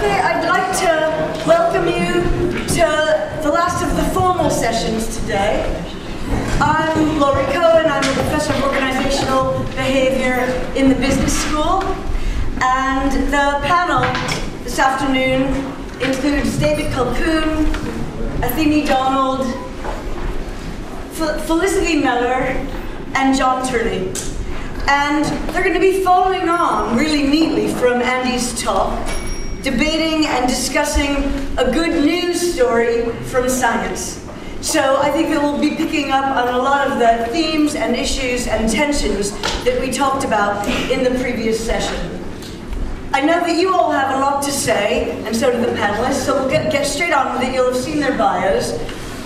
Okay, I'd like to welcome you to the last of the formal sessions today. I'm Laurie Cohen, I'm a professor of organizational behavior in the business school. And the panel this afternoon includes David Colquhoun, Athene Donald, Felicity Mellor, and Jon Turney. And they're going to be following on really neatly from Andy's talk, debating and discussing a good news story from science. So I think that we'll be picking up on a lot of the themes and issues and tensions that we talked about in the previous session. I know that you all have a lot to say, and so do the panelists, so we'll get, get straight on with it. You'll have seen their bios.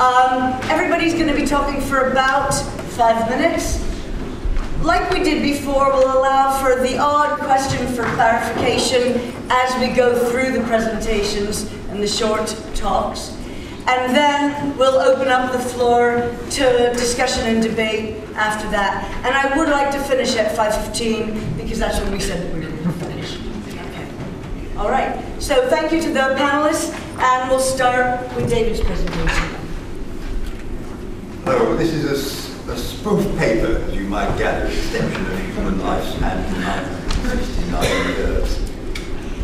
Um, everybody's going to be talking for about five minutes. Like we did before, we'll allow for the odd question for clarification as we go through the presentations and the short talks. And then we'll open up the floor to discussion and debate after that. And I would like to finish at 5.15 because that's when we said we were going to finish. Okay. All right. So thank you to the panelists, and we'll start with David's presentation. Hello, this is a a, spoof paper, as you might gather, extension of human lifespan to 969 years.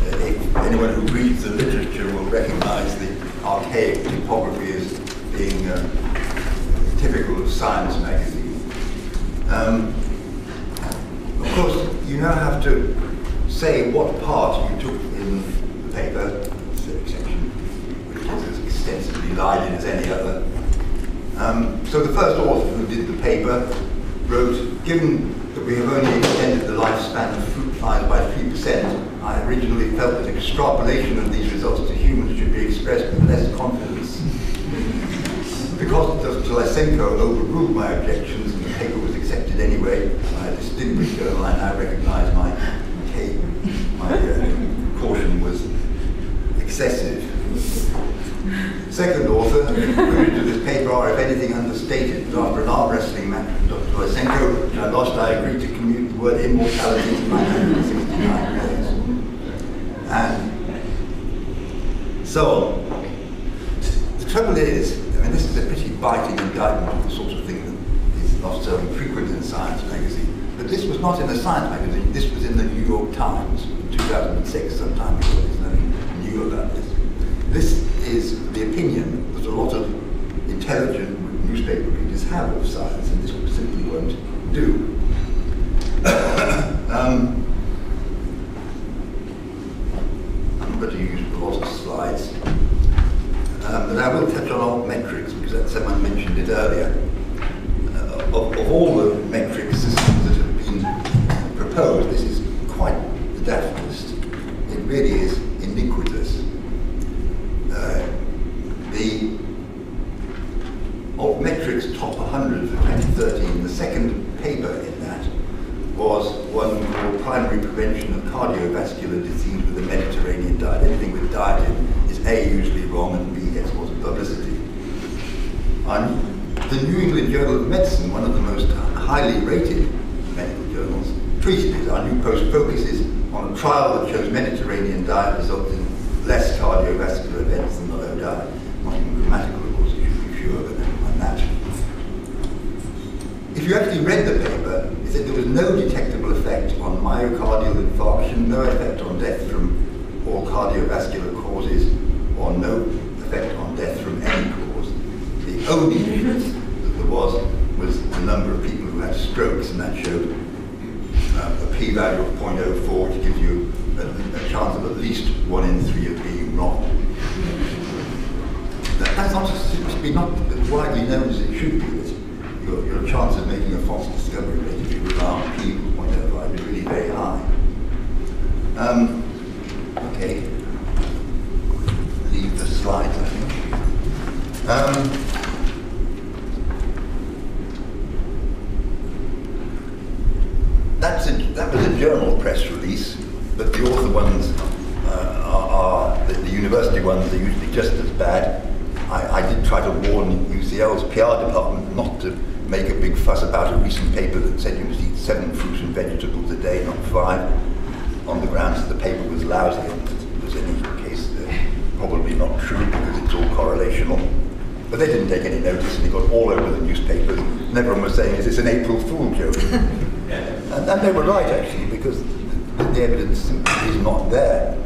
Uh, if anyone who reads the literature will recognize the archaic typography as being uh, typical of Science magazine. Um, of course, you now have to say what part you took in the paper, the exception, which is as extensively lied in as any other. Um, so the first author who did the paper wrote, given that we have only extended the lifespan of fruit flies by 3%, I originally felt that extrapolation of these results to humans should be expressed with less confidence. Because Dr. Lysenko overruled my objections and the paper was accepted anyway, my distinguished journal, I now recognize my, my uh, caution was excessive. Second author, concluded to this paper are, if anything, understated. But after an arm wrestling match with Dr. Lysenko, which I lost, I agreed to commute the word immortality to my 969 days. And so on. The trouble is, I mean, this is a pretty biting indictment of the sort of thing that is not so infrequent in Science magazine. But this was not in a Science magazine, this was in the New York Times in 2006, some time ago. About this. This is the opinion that a lot of intelligent newspaper readers have of science, and this simply won't do. um, I'm going to use a lot of slides, um, but I will touch on alt metrics because someone mentioned it earlier. Uh, of, of all the metric systems that have been proposed, this is quite the daftest. It really is iniquitous. Uh, the Altmetrics Top 100 for 2013, the second paper in that was one called Primary Prevention of Cardiovascular Disease with a Mediterranean Diet. Anything with diet in is A, usually wrong, and B, gets lots of publicity. And the New England Journal of Medicine, one of the most highly rated medical journals, treated it. Our new post focuses on a trial that shows Mediterranean diet results in less cardiovascular events than the low diet. Not even grammatical, of course, you should be sure, but never mind that. If you actually read the paper, it said there was no detectable effect on myocardial infarction, no effect on death from all cardiovascular causes, or no effect on death from any cause. The only difference that there was was the number of people who had strokes, and that showed uh, a p-value of 0.04, which gives you a, a chance of at least one in three of being wrong. That, that's not seems to be not as widely known as it should be. That your, your chance of making a false discovery rate if you rely on p of 0.05 is really very high. Um, okay. Leave the slides, I think. Um, that's a, that was a journal press release, but the author ones uh, are, are the, the, university ones are usually just as bad. I, I, did try to warn UCL's PR department not to make a big fuss about a recent paper that said you must eat seven fruits and vegetables a day, not five, on the grounds that the paper was lousy and there was any case probably not true because it's all correlational. But they didn't take any notice and it got all over the newspapers. And everyone was saying, is this an April Fool joke? and, and, they were right actually because the, the evidence is not there.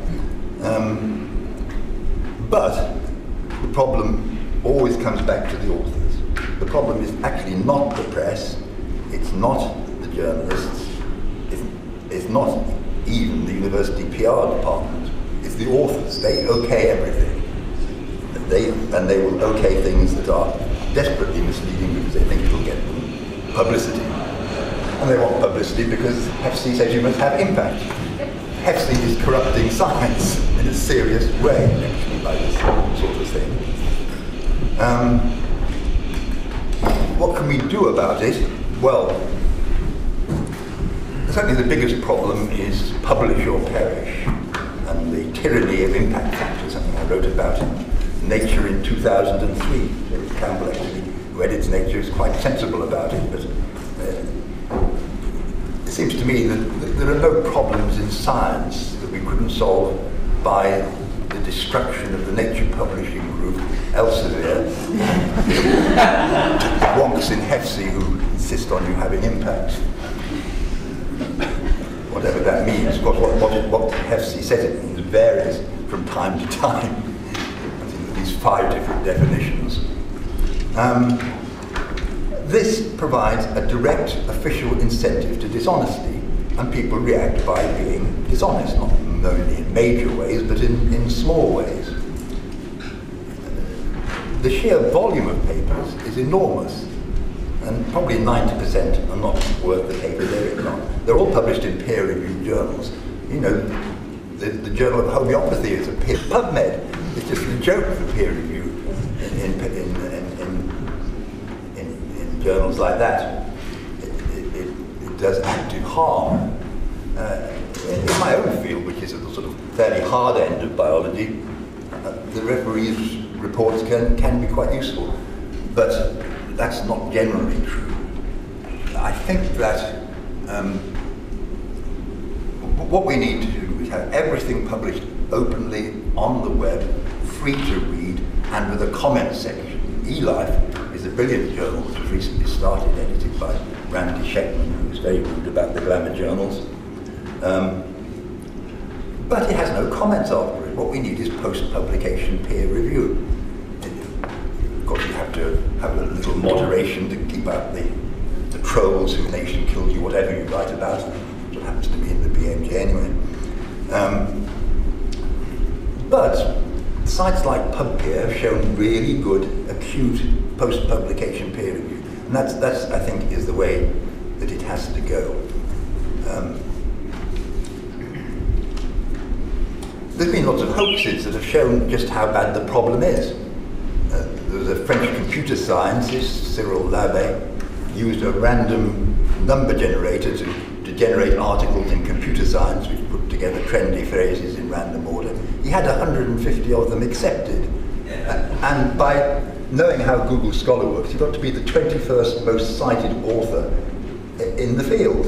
Um, but the problem always comes back to the authors. The problem is actually not the press, it's not the journalists, it's, it's not even the university PR department. It's the authors. They okay everything. They, and they will okay things that are desperately misleading because they think it'll get them publicity. And they want publicity because HEFCE says you must have impact. HEFCE is corrupting science in a serious way, actually, by this sort of thing. Um, what can we do about it? Well, certainly the biggest problem is publish or perish, and the tyranny of impact factor, something I wrote about in Nature in 2003. David Campbell, actually, who edits Nature, is quite sensible about it, but seems to me that, there are no problems in science that we couldn't solve by the destruction of the Nature Publishing Group, Elsevier, wonks in HEFCE who insist on you having impact whatever that means. What, what, what, what HEFCE says it means varies from time to time. I think these five different definitions. Um, this provides a direct official incentive to dishonesty, and people react by being dishonest, not only in major ways, but in, in small ways. The sheer volume of papers is enormous and probably 90% are not worth the paper they're written on. They're all published in peer-reviewed journals. You know, the, the Journal of Homeopathy is a peer. PubMed is just a joke for peer review in, in, in, in, journals like that. It, it, it, it does active harm. Uh, in, my own field, which is at the sort of fairly hard end of biology, uh, the referees' reports can, can be quite useful. But that's not generally true. I think that um, what we need to do is have everything published openly on the web, free to read, and with a comment section. eLife a brilliant journal which was recently started, edited by Randy Schekman, who's very good about the glamour journals. Um, but it has no comments after it. What we need is post-publication peer review of course, you have to have a little moderation to keep out the, the trolls who nation killed you, whatever you write about, which happens to be in the BMJ anyway. Um, but sites like PubPeer have shown really good acute post-publication peer review. And that's, that's, I think, is the way that it has to go. Um, there's been lots of hoaxes that have shown just how bad the problem is there was a French computer scientist, Cyril Labbe, used a random number generator to, to generate articles in computer science which put together trendy phrases in random order. He had 150 of them accepted. And by knowing how Google Scholar works, you've got to be the 21st most cited author in the field.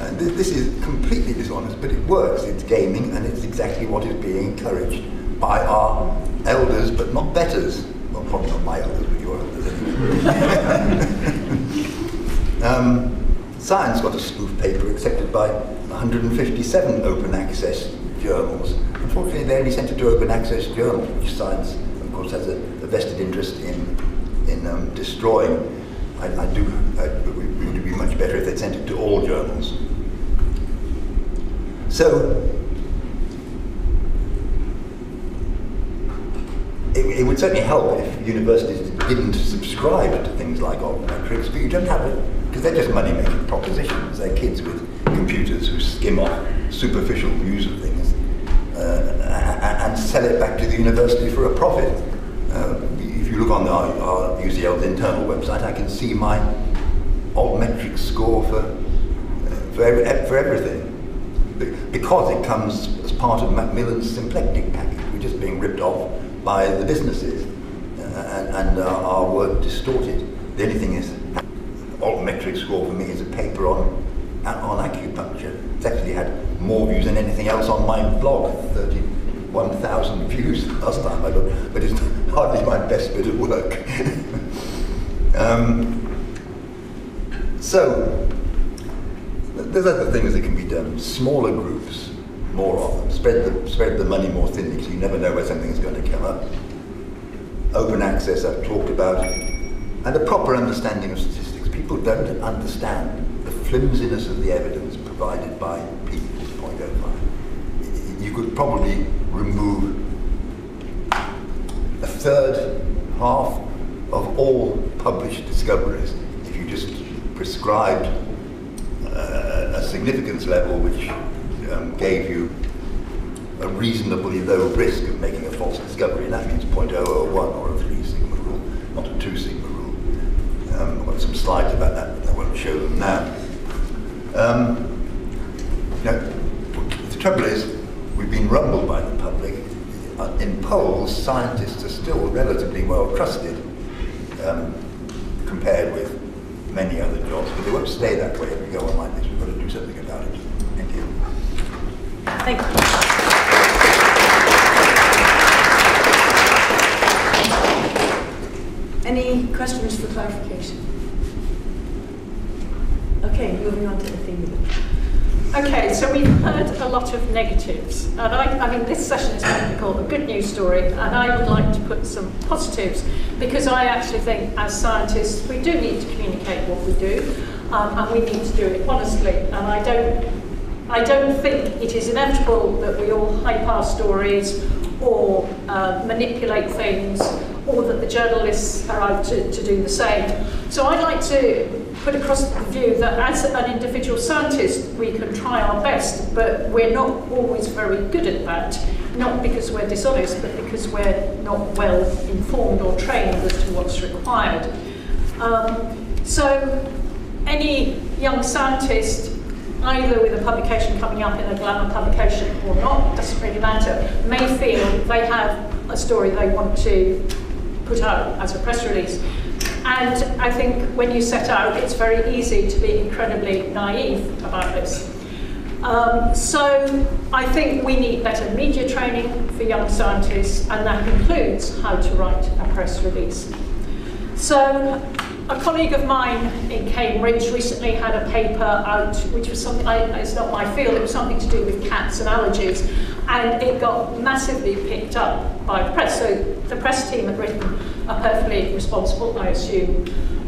And this is completely dishonest, but it works. It's gaming, and it's exactly what is being encouraged by our elders, but not betters Well, probably not my elders, but your elders um, Science got a spoof paper accepted by 157 open access journals. Unfortunately, they only sent it to open access journals, which Science, of course, has a, a vested interest in, in um, destroying. I, I do, I, it would be much better if they sent it to all journals. So, it, it, would certainly help if universities didn't subscribe to things like altmetrics, but you don't have it, because they're just money-making propositions. They're kids with computers who skim off superficial views of things uh, and sell it back to the university for a profit. Uh, if you look on the, our UCL's internal website, I can see my altmetrics score for, uh, for, every, for everything because it comes as part of Macmillan's symplectic package. We're just being ripped off by the businesses uh, and, and uh, our work distorted. The only thing is, altmetric score for me is a paper on, on acupuncture. It's actually had more views than anything else on my blog, 31,000 views last time I looked, but it's hardly my best bit of work. um, so, there's other things that can be done. Smaller groups, more of them. Spread the, spread the money more thinly because you never know where something's going to come up. Open access, I've talked about. And a proper understanding of statistics. People don't understand the flimsiness of the evidence provided by of view. You could probably remove a third, half of all published discoveries if you just prescribed uh, a significance level which um, gave you a reasonably low risk of making a false discovery, and that means 0.001 or a 3 sigma rule, not a 2 sigma rule. Um, I've got some slides about that, but I won't show them now. Um, now, the trouble is, we've been rumbled by the public. In polls, scientists are still relatively well trusted um, compared with many other jobs, but they won't stay that way if we go on like this. We've got to do something about it. Thank you. Thank you. Any questions for clarification? Okay, moving on to Athene. Okay, so we've heard a lot of negatives, and I, I mean, this session is going to be called a good news story, and I would like to put some positives because I actually think, as scientists, we do need to communicate what we do, um, and we need to do it honestly. And I don't, I don't think it is inevitable that we all hype our stories or uh, manipulate things, or that the journalists are out to, to do the same. So I'd like to put across the view that as an individual scientist, we can try our best, but we're not always very good at that. Not because we're dishonest, but because we're not well informed or trained as to what's required. Um, so any young scientist, either with a publication coming up in a glamour publication or not, doesn't really matter, may feel they have a story they want to put out as a press release. And I think when you set out, it's very easy to be incredibly naive about this. Um, so I think we need better media training for young scientists, and that includes how to write a press release. So a colleague of mine in Cambridge recently had a paper out, which was something, I, it's not my field, it was something to do with cats and allergies, and it got massively picked up by the press. So the press team had written a perfectly responsible, I assume,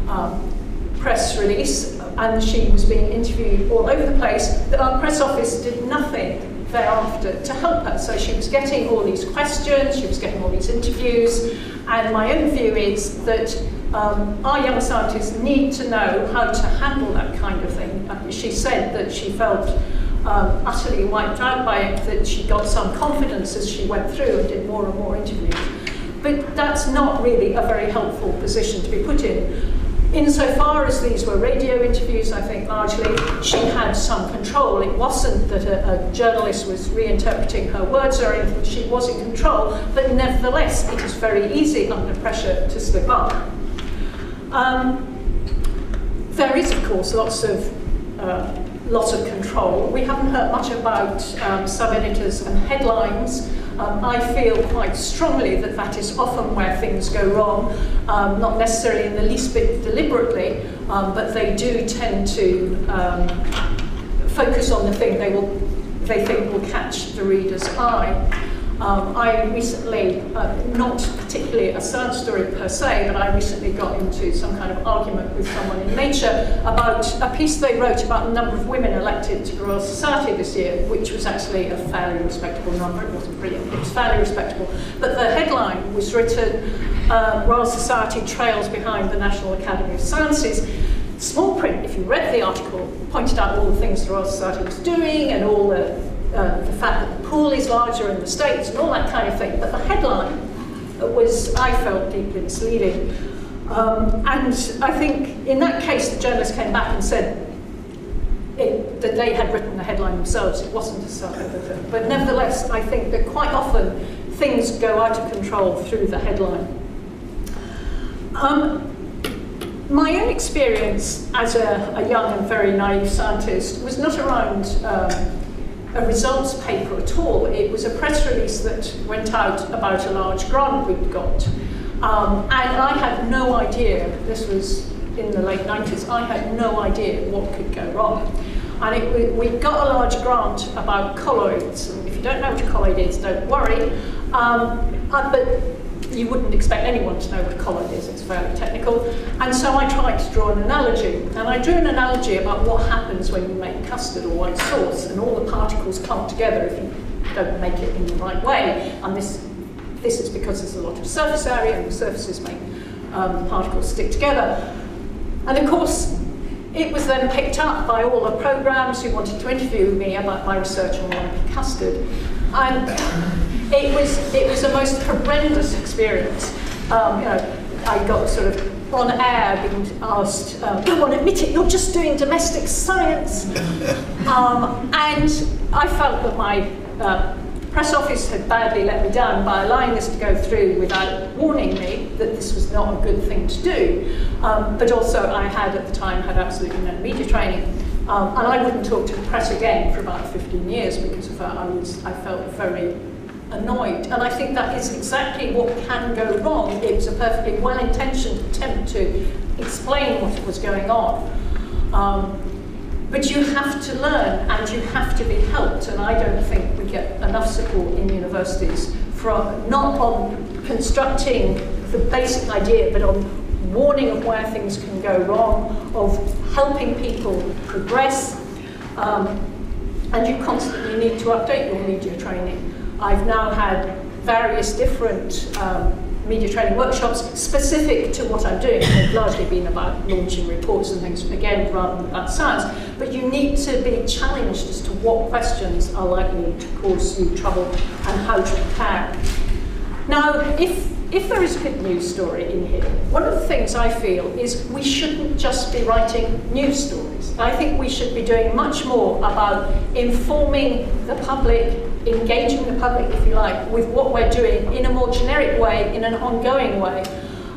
um, press release, and she was being interviewed all over the place. Our press office did nothing thereafter to help her. So she was getting all these questions, she was getting all these interviews, and my own view is that um, our young scientists need to know how to handle that kind of thing. She said that she felt um, utterly wiped out by it, that she got some confidence as she went through and did more and more interviews. But that's not really a very helpful position to be put in. Insofar as these were radio interviews, I think largely she had some control. It wasn't that a, a, journalist was reinterpreting her words or anything, she was in control, but nevertheless, it is very easy under pressure to slip up. Um, there is, of course, lots of uh, lots of control. We haven't heard much about um, sub-editors and headlines. Um, I feel quite strongly that that is often where things go wrong, um, not necessarily in the least bit deliberately, um, but they do tend to um, focus on the thing they will they think will catch the reader's eye. Um, I recently, uh, not particularly a science story per se, but I recently got into some kind of argument with someone in Nature about a piece they wrote about the number of women elected to the Royal Society this year, which was actually a fairly respectable number. It wasn't brilliant, it was fairly respectable. But the headline was written, uh, Royal Society trails behind the National Academy of Sciences small print, if you read the article, pointed out all the things the Royal Society was doing and all the uh, the fact that the pool is larger in the States and all that kind of thing. But the headline was, I felt, deeply misleading. Um, and I think in that case, the journalist came back and said it, that they had written the headline themselves. It wasn't a sub editor. But nevertheless, I think that quite often things go out of control through the headline. Um, my own experience as a, a, young and very naive scientist was not around um, a results paper at all. It was a press release that went out about a large grant we'd got. Um, and I had no idea, this was in the late 90s, I had no idea what could go wrong. And it, we, we got a large grant about colloids. And if you don't know what a colloid is, don't worry. Um, uh, but you wouldn't expect anyone to know what colloid is, it's fairly technical. And so I tried to draw an analogy. And I drew an analogy about what happens when you make custard or white sauce and all the particles clump together if you don't make it in the right way. And this, this is because there's a lot of surface area and the surfaces make um, particles stick together. And of course, it was then picked up by all the programs who wanted to interview me about my research on lumpy custard. And it was, it was the most horrendous experience. Um, you know, I got sort of on air being asked, um, come on, admit it, you're just doing domestic science. Um, and I felt that my uh, press office had badly let me down by allowing this to go through without warning me that this was not a good thing to do. Um, but also I had at the time had absolutely no media training. Um, and I wouldn't talk to the press again for about 15 years because of that. I, was, I felt very annoyed. And I think that is exactly what can go wrong. It was a perfectly well-intentioned attempt to explain what was going on. Um, but you have to learn and you have to be helped. And I don't think we get enough support in universities from not on constructing the basic idea, but on warning of where things can go wrong, of helping people progress. Um, and you constantly need to update your media training. I've now had various different um, media training workshops specific to what I'm doing. They've largely been about launching reports and things, again, rather than about science. But you need to be challenged as to what questions are likely to cause you trouble and how to prepare. Now, if if there is a good news story in here, one of the things I feel is we shouldn't just be writing news stories. I think we should be doing much more about informing the public, engaging the public, if you like, with what we're doing in a more generic way, in an ongoing way.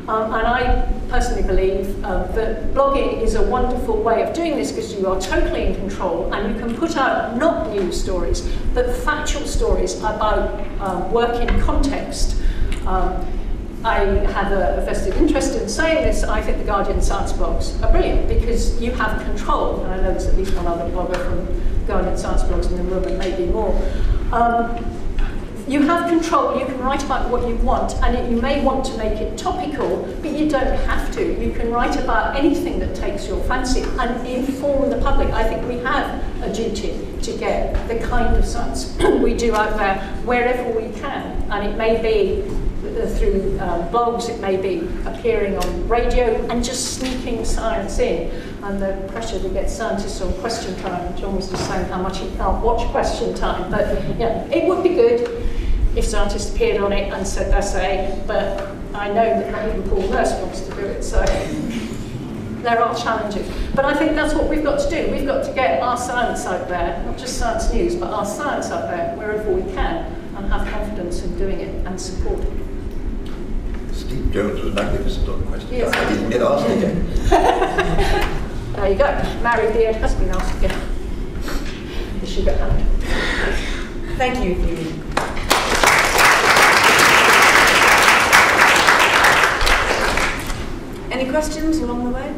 Um, and I personally believe uh, that blogging is a wonderful way of doing this because you are totally in control and you can put out not news stories, but factual stories about um, work in context. Um, I have a, vested interest in saying this. I think the Guardian science blogs are brilliant because you have control. And I know there's at least one other blogger from Guardian science blogs in the room and maybe more. Um, you have control, you can write about what you want, and it, you may want to make it topical, but you don't have to. You can write about anything that takes your fancy and inform the public. I think we have a duty to get the kind of science we do out there wherever we can, and it may be through um, blogs, it may be appearing on radio and just sneaking science in. And the pressure to get scientists on question time, John was just saying how much he can't watch question time, but yeah, it would be good if scientists appeared on it and said their say, but I know that even Paul Nurse wants to do it, so there are challenges. But I think that's what we've got to do. We've got to get our science out there, not just science news, but our science out there wherever we can and have confidence in doing it and support it. Steve Jones was magnificent on the question. Yes. I didn't get asked again. There you go. Mary Beard has been asked again. The sugar hand. Thank you, Phoebe. Any questions along the way?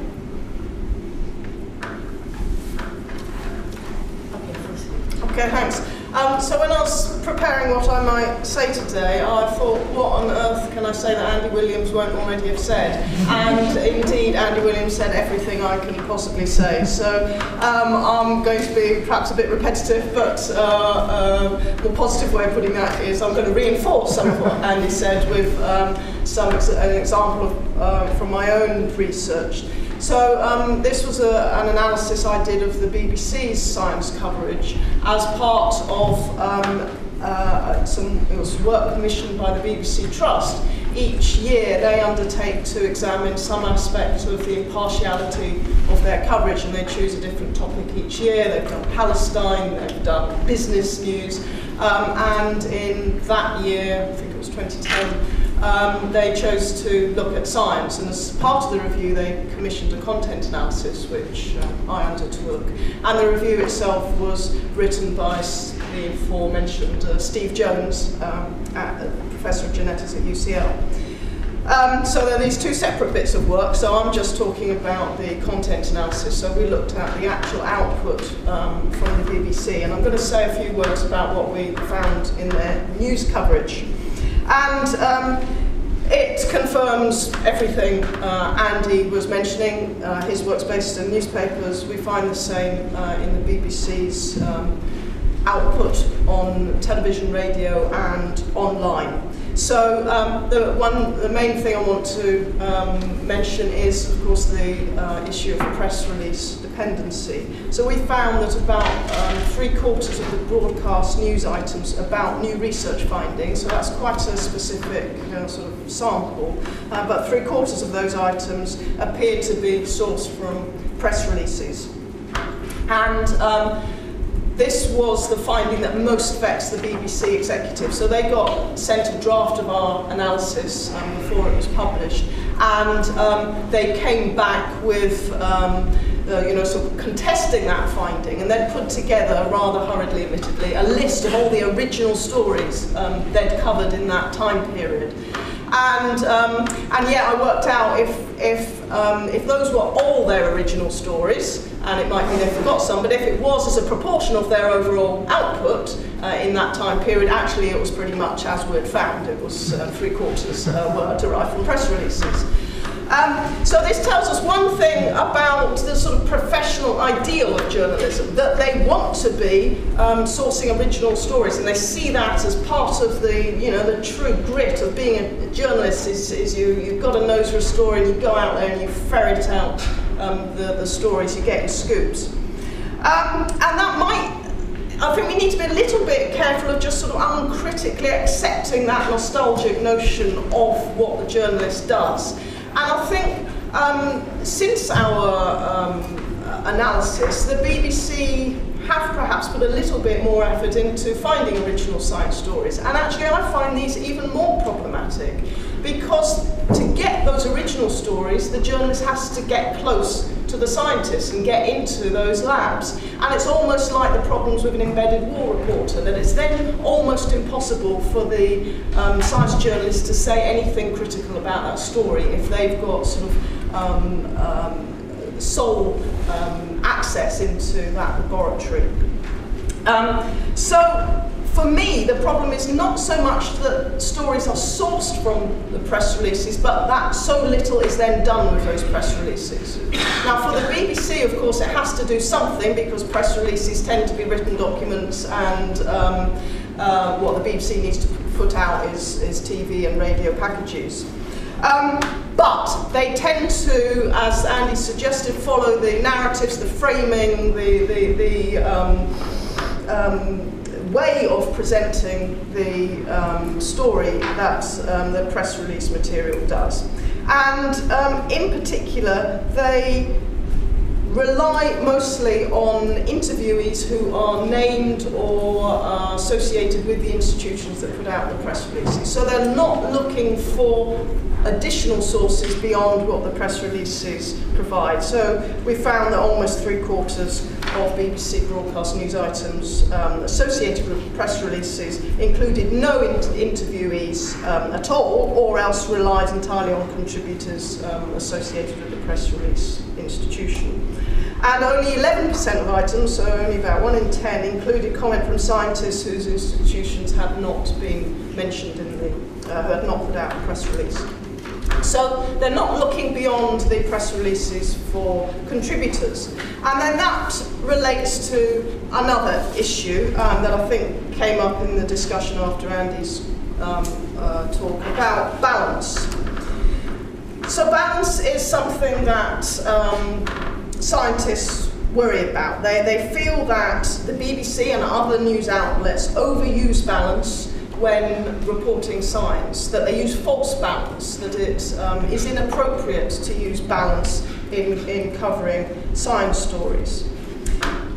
Okay, thanks. Um, so when I was preparing what I might say today, I thought, what on earth can I say that Andy Williams won't already have said? And indeed, Andy Williams said everything I can possibly say. So um, I'm going to be perhaps a bit repetitive, but uh, a more positive way of putting that is I'm going to reinforce some of what Andy said with um, some ex- an example of, uh, from my own research. So um, this was a, an analysis I did of the BBC's science coverage as part of um, uh, some it was work commissioned by the BBC Trust. Each year they undertake to examine some aspect of the impartiality of their coverage and they choose a different topic each year. They've done Palestine, they've done business news, um, and in that year, I think it was 2010, um, they chose to look at science, and as part of the review, they commissioned a content analysis, which uh, I undertook. And the review itself was written by the aforementioned uh, Steve Jones, um, at, uh, Professor of Genetics at UCL. Um, so there are these two separate bits of work. So I'm just talking about the content analysis. So we looked at the actual output um, from the BBC, and I'm going to say a few words about what we found in their news coverage. And um, it confirms everything uh, Andy was mentioning. Uh, his work's based in newspapers. We find the same uh, in the BBC's um, output on television, radio, and online. So um, the one, the main thing I want to um, mention is, of course, the uh, issue of press release dependency. So we found that about um, three quarters of the broadcast news items about new research findings, so that's quite a specific you know, sort of sample, uh, but three quarters of those items appear to be sourced from press releases. And um, this was the finding that most vexed the BBC executive. So they got sent a draft of our analysis um, before it was published, and um, they came back with, um, uh, you know, sort of contesting that finding, and then put together, rather hurriedly, admittedly, a list of all the original stories um, they'd covered in that time period. And, um, and yeah, I worked out if, if, um, if those were all their original stories, and it might be they forgot some, but if it was as a proportion of their overall output uh, in that time period, actually it was pretty much as we'd found. It was uh, three quarters uh, were derived from press releases. Um, so this tells us one thing about the sort of professional ideal of journalism, that they want to be um, sourcing original stories, and they see that as part of the, you know, the true grit of being a journalist is, is you, you've got a nose for a story and you go out there and you ferret out um, the, the stories, you get in scoops. Um, and that might I think we need to be a little bit careful of just sort of uncritically accepting that nostalgic notion of what the journalist does. And I think um, since our um, analysis, the BBC have perhaps put a little bit more effort into finding original science stories. And actually I find these even more problematic because to get those original stories, the journalist has to get close to the scientists and get into those labs. And it's almost like the problems with an embedded war reporter, that it's then almost impossible for the um, science journalist to say anything critical about that story if they've got sort of um, um, sole um, access into that laboratory. Um, so for me, the problem is not so much that stories are sourced from the press releases, but that so little is then done with those press releases. Now, for the BBC, of course, it has to do something because press releases tend to be written documents, and um, uh, what the BBC needs to put out is, is TV and radio packages. Um, but they tend to, as Andy suggested, follow the narratives, the framing, the, the, the um, um, way of presenting the um, story that um, the press release material does. And um, in particular, they rely mostly on interviewees who are named or are associated with the institutions that put out the press releases. So they're not looking for additional sources beyond what the press releases provide. So we found that almost three quarters of BBC broadcast news items um, associated with press releases included no in interviewees um, at all or else relied entirely on contributors um, associated with the press release institution. And only 11% of items, so only about 1 in 10, included comment from scientists whose institutions had not been mentioned in the, uh, had not put out a press release. So they're not looking beyond the press releases for contributors. And then that relates to another issue um, that I think came up in the discussion after Andy's um, uh, talk about balance. So balance is something that um, scientists worry about. They, they feel that the BBC and other news outlets overuse balance when reporting science, that they use false balance, that it um, is inappropriate to use balance in, in covering science stories.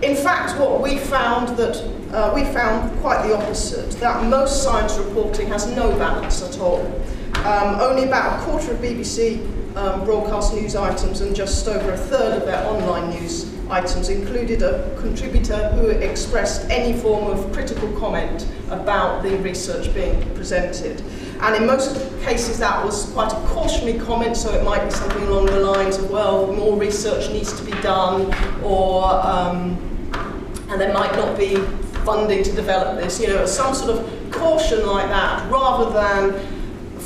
In fact, what we found that uh, we found quite the opposite, that most science reporting has no balance at all. Um, only about a quarter of BBC um, broadcast news items and just over a third of their online news items included a contributor who expressed any form of critical comment about the research being presented. And in most cases that was quite a cautionary comment, so it might be something along the lines of, well, more research needs to be done, or, um, and there might not be funding to develop this, you know, some sort of caution like that, rather than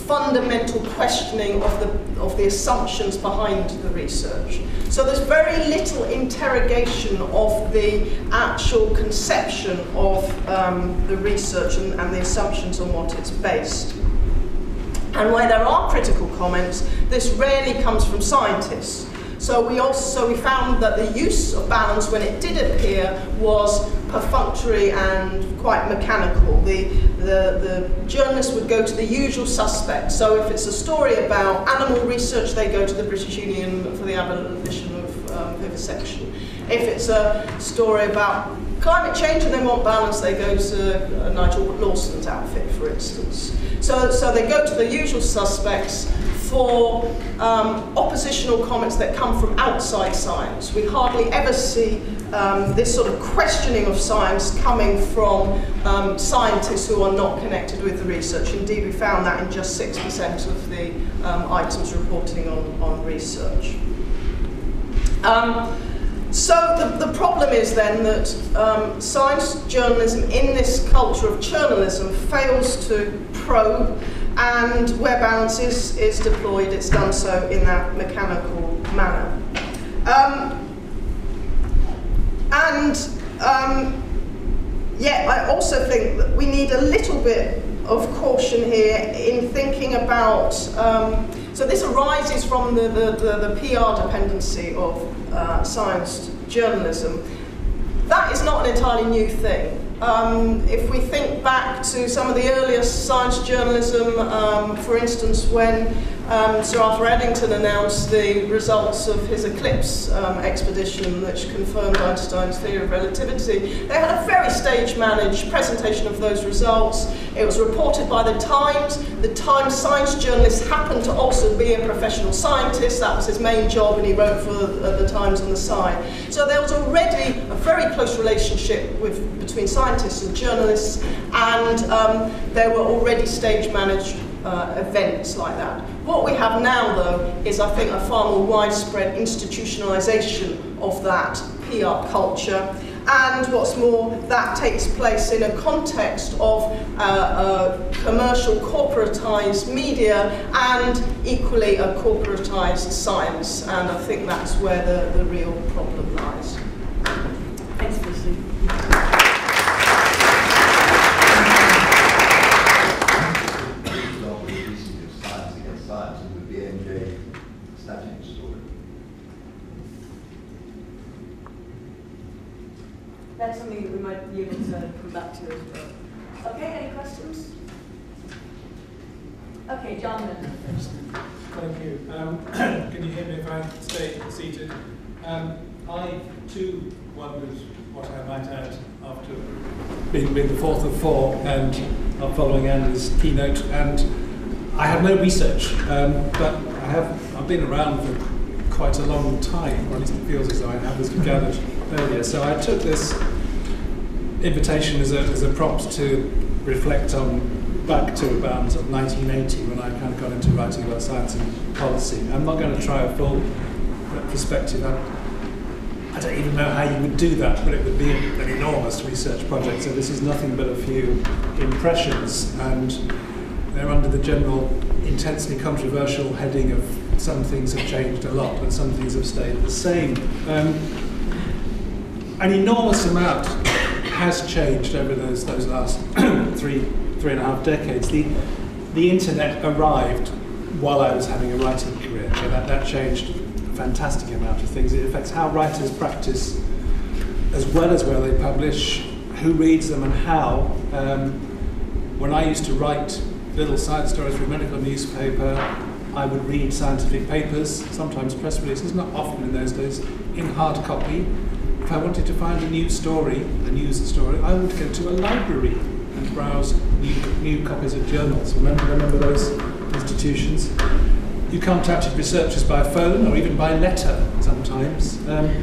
fundamental questioning of the, of the assumptions behind the research. So there's very little interrogation of the actual conception of um, the research and, and the assumptions on what it's based. And where there are critical comments, this rarely comes from scientists. So we also we found that the use of balance when it did appear was perfunctory and quite mechanical. The, the, the journalists would go to the usual suspects. So if it's a story about animal research, they go to the British Union for the abolition of um, vivisection. If it's a story about climate change and they want balance, they go to uh, Nigel Lawson's outfit, for instance. So, so they go to the usual suspects for um, oppositional comments that come from outside science. We hardly ever see um, this sort of questioning of science coming from um, scientists who are not connected with the research. Indeed, we found that in just 6% of the um, items reporting on, on research. Um, so the, the problem is then that um, science journalism in this culture of journalism fails to probe and where balance is, is deployed, it's done so in that mechanical manner. Um, and um, yet I also think that we need a little bit of caution here in thinking about, um, so this arises from the, the, the, the PR dependency of uh, science journalism. That is not an entirely new thing. Um, if we think back to some of the earliest science journalism, um, for instance, when um, Sir Arthur Eddington announced the results of his eclipse um, expedition, which confirmed Einstein's theory of relativity. They had a very stage-managed presentation of those results. It was reported by the Times. The Times science journalist happened to also be a professional scientist. That was his main job, and he wrote for the, the Times on the side. So there was already a very close relationship with, between scientists and journalists, and um, there were already stage-managed uh, events like that. What we have now, though, is I think a far more widespread institutionalisation of that PR culture. And what's more, that takes place in a context of uh, commercial corporatised media and equally a corporatised science. And I think that's where the, the real problem lies. Thanks, Lucy. example, the recent of science against science and the BMJ statin story. That's something that we might be able to come back to as well. Okay, any questions? Okay, John then first. Thank you. Um, can you hear me if I stay seated? Um, I too wondered what I might add after being, being the fourth of four and following Andy's keynote. And I have no research, um, but I have I've been around for quite a long time, or at least it feels as though I have, as you gathered earlier. So I took this invitation as a, as a prompt to reflect on back to about sort of 1980 when I kind of got into writing about science and policy. I'm not going to try a full retrospective. I, I don't even know how you would do that, but it would be an enormous research project. So this is nothing but a few impressions, and they're under the general intensely controversial heading of some things have changed a lot and some things have stayed the same. Um, an enormous amount has changed over those, those last three, three and a half decades. The, the internet arrived while I was having a writing career, so that, that changed a fantastic amount of things. It affects how writers practice as well as where they publish, who reads them and how. Um, when I used to write little science stories for a medical newspaper, I would read scientific papers, sometimes press releases, not often in those days, in hard copy. If I wanted to find a new story, a news story, I would go to a library and browse new, new copies of journals. Remember, remember those institutions? You contacted researchers by phone or even by letter sometimes. Um,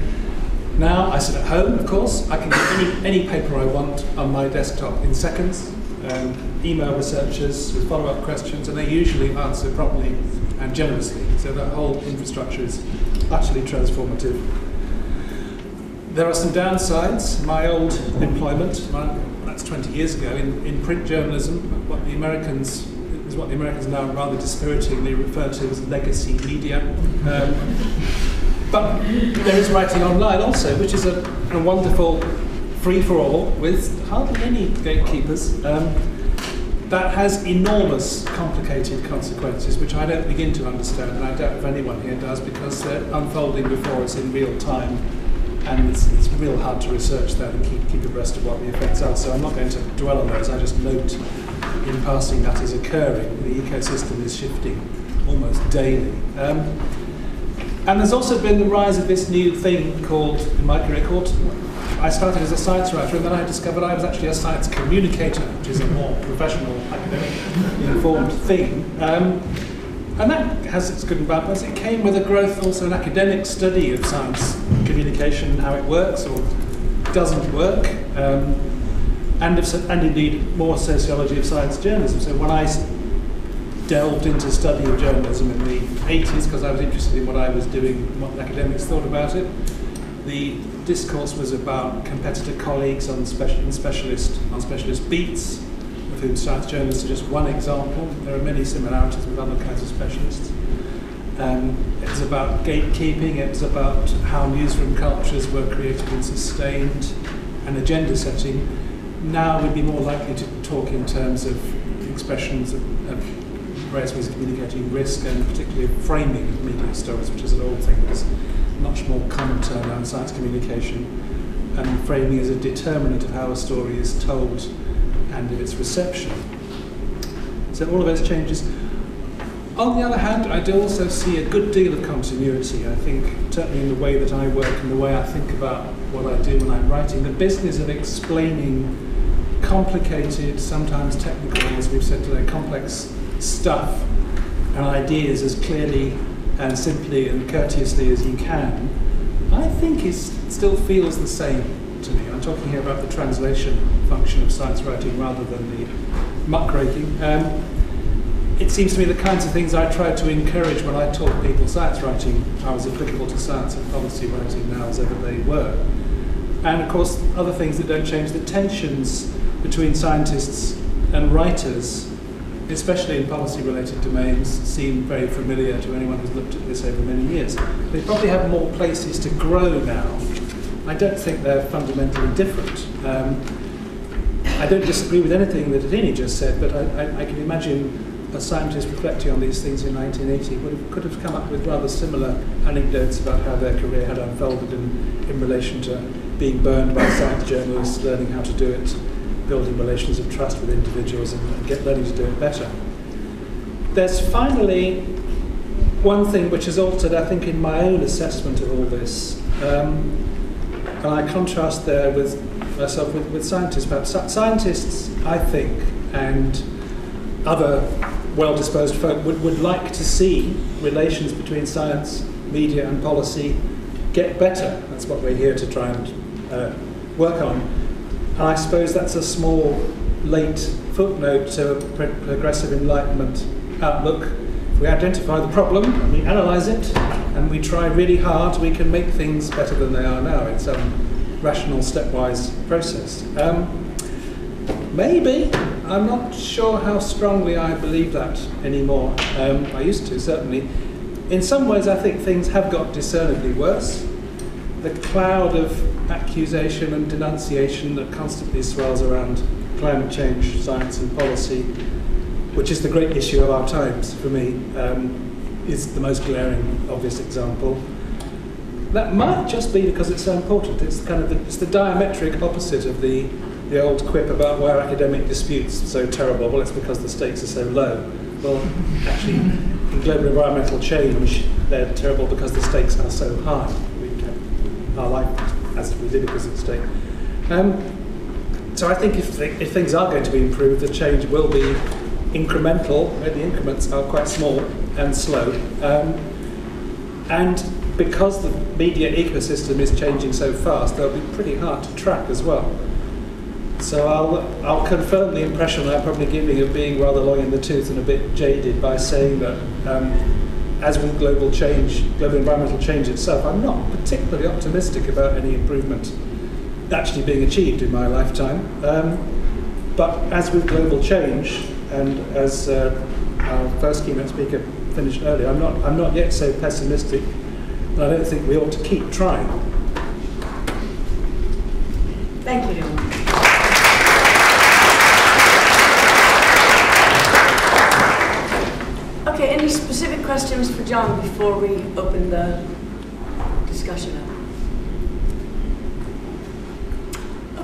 Now I sit at home, of course. I can get any, any paper I want on my desktop in seconds. Um, email researchers with follow-up questions, and they usually answer properly and generously. So that whole infrastructure is utterly transformative. There are some downsides. My old employment, my, that's 20 years ago, in, in print journalism, what the Americans is what the Americans now rather dispiritingly refer to as legacy media. Um, but there is writing online also, which is a, a wonderful free for all with hardly any gatekeepers. Um, that has enormous complicated consequences, which I don't begin to understand, and I doubt if anyone here does, because they're unfolding before us in real time, and it's, it's real hard to research that and keep, keep abreast of what the effects are. So I'm not going to dwell on those, I just note in passing that is occurring. The ecosystem is shifting almost daily. Um, and there's also been the rise of this new thing called, career, called I started as a science writer and then I discovered I was actually a science communicator, which is a more professional, academic, informed thing. Um, and that has its good and bad parts. It came with a growth, also an academic study of science communication, how it works or doesn't work, um, and, of, and indeed more sociology of science journalism. So when I delved into study of journalism in the 80s because I was interested in what I was doing, what academics thought about it. The discourse was about competitor colleagues on special, specialist, on specialist beats, of whom science journalists are just one example. There are many similarities with other kinds of specialists. Um, it was about gatekeeping, it was about how newsroom cultures were created and sustained, and agenda setting. Now we'd be more likely to talk in terms of expressions of, of various ways of communicating risk and particularly framing of media stories, which is an old thing, but it's much more common term now in science communication. And framing is a determinant of how a story is told and of its reception. So all of those changes. On the other hand, I do also see a good deal of continuity. I think, certainly in the way that I work and the way I think about what I do when I'm writing, the business of explaining complicated, sometimes technical, as we've said today, complex stuff and ideas as clearly and simply and courteously as you can, I think still feels the same to me. I'm talking here about the translation function of science writing rather than the muckraking. Um, it seems to me the kinds of things I try to encourage when I taught people science writing are as applicable to science and policy writing now as ever they were. And of course, other things that don't change, the tensions between scientists and writers especially in policy-related domains, seem very familiar to anyone who's looked at this over many years. They probably have more places to grow now. I don't think they're fundamentally different. Um, I don't disagree with anything that Athene just said, but I, I, I, can imagine a scientist reflecting on these things in 1980 would have, could have come up with rather similar anecdotes about how their career had unfolded in, in relation to being burned by science journalists, learning how to do it, building relations of trust with individuals and, and get learning to do it better. There's finally one thing which has altered, I think, in my own assessment of all this, um, and I contrast there with myself with, with scientists. Perhaps scientists, I think, and other well-disposed folk would, would like to see relations between science, media, and policy get better. That's what we're here to try and uh, work on. And I suppose that's a small, late footnote to a progressive enlightenment outlook. If we identify the problem and we analyse it and we try really hard, we can make things better than they are now in some rational, stepwise process. Um, maybe. I'm not sure how strongly I believe that anymore. Um, I used to, certainly. In some ways, I think things have got discernibly worse. The cloud of accusation and denunciation that constantly swirls around climate change, science and policy, which is the great issue of our times for me, um, is the most glaring, obvious example. That might just be because it's so important. It's kind of the, it's the diametric opposite of the, the old quip about why are academic disputes so terrible. Well, it's because the stakes are so low. Well, actually, in global environmental change, they're terrible because the stakes are so high. We kept our life as we because of the state. Um, so I think if, if things are going to be improved, the change will be incremental. The increments are quite small and slow. Um, and because the media ecosystem is changing so fast, they'll be pretty hard to track as well. So I'll, I'll confirm the impression I'm probably giving of being rather long in the tooth and a bit jaded by saying that um, as with global change, global environmental change itself, I'm not particularly optimistic about any improvement actually being achieved in my lifetime. Um, but as with global change, and as uh, our first keynote speaker finished earlier, I'm not, I'm not yet so pessimistic, and I don't think we ought to keep trying. Thank you. Okay, any specific questions for Jon before we open the discussion up?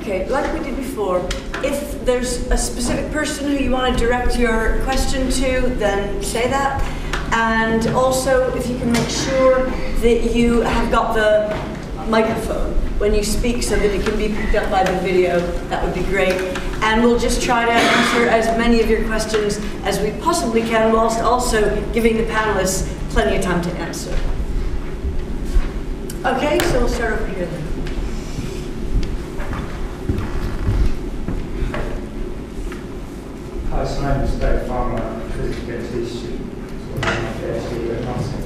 Okay, like we did before, if there's a specific person who you want to direct your question to, then say that. And also, if you can make sure that you have got the microphone when you speak so that it can be picked up by the video, that would be great. And we'll just try to answer as many of your questions as we possibly can, whilst also giving the panelists plenty of time to answer. Okay, so we'll start over here then. Hi, so my name is Dave Farmer, I'm a physics PhD student, so I'm a PhD at Nottingham.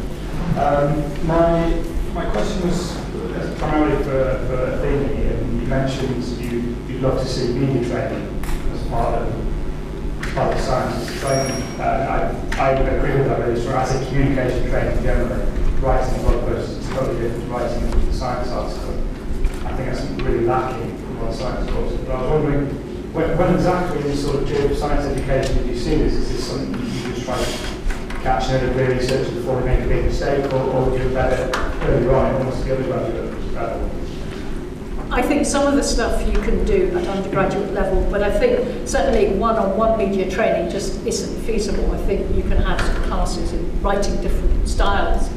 Um, my, my question was uh, primarily for, for Athene here. You mentioned you, you'd love to see media training part of science training. Uh, I, I agree with that really, so as a communication training generally, writing blog posts is totally different to writing a science article. I think that's really lacking in what science courses. But I was wondering, when, when exactly in sort of field of science education did you see this? Is this something you just try to catch early research before they make a big mistake, or, or would you embed it early on, almost the undergraduate level? I think some of the stuff you can do at undergraduate level, but I think certainly one-on-one media training just isn't feasible. I think you can have some classes in writing different styles,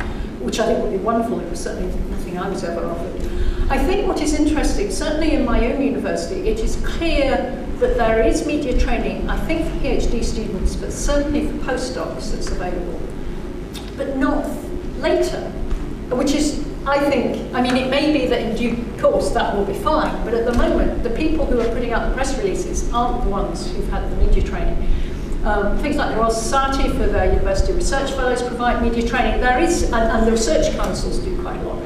which I think would be wonderful. It was certainly nothing I was ever offered. I think what is interesting, certainly in my own university, it is clear that there is media training, I think for PhD students, but certainly for postdocs that's available, but not later, which is, I think, I mean, it may be that in due course that will be fine, but at the moment, the people who are putting out the press releases aren't the ones who've had the media training. Um, things like the Royal Society for their University Research Fellows provide media training. There is, and, and the research councils do quite a lot.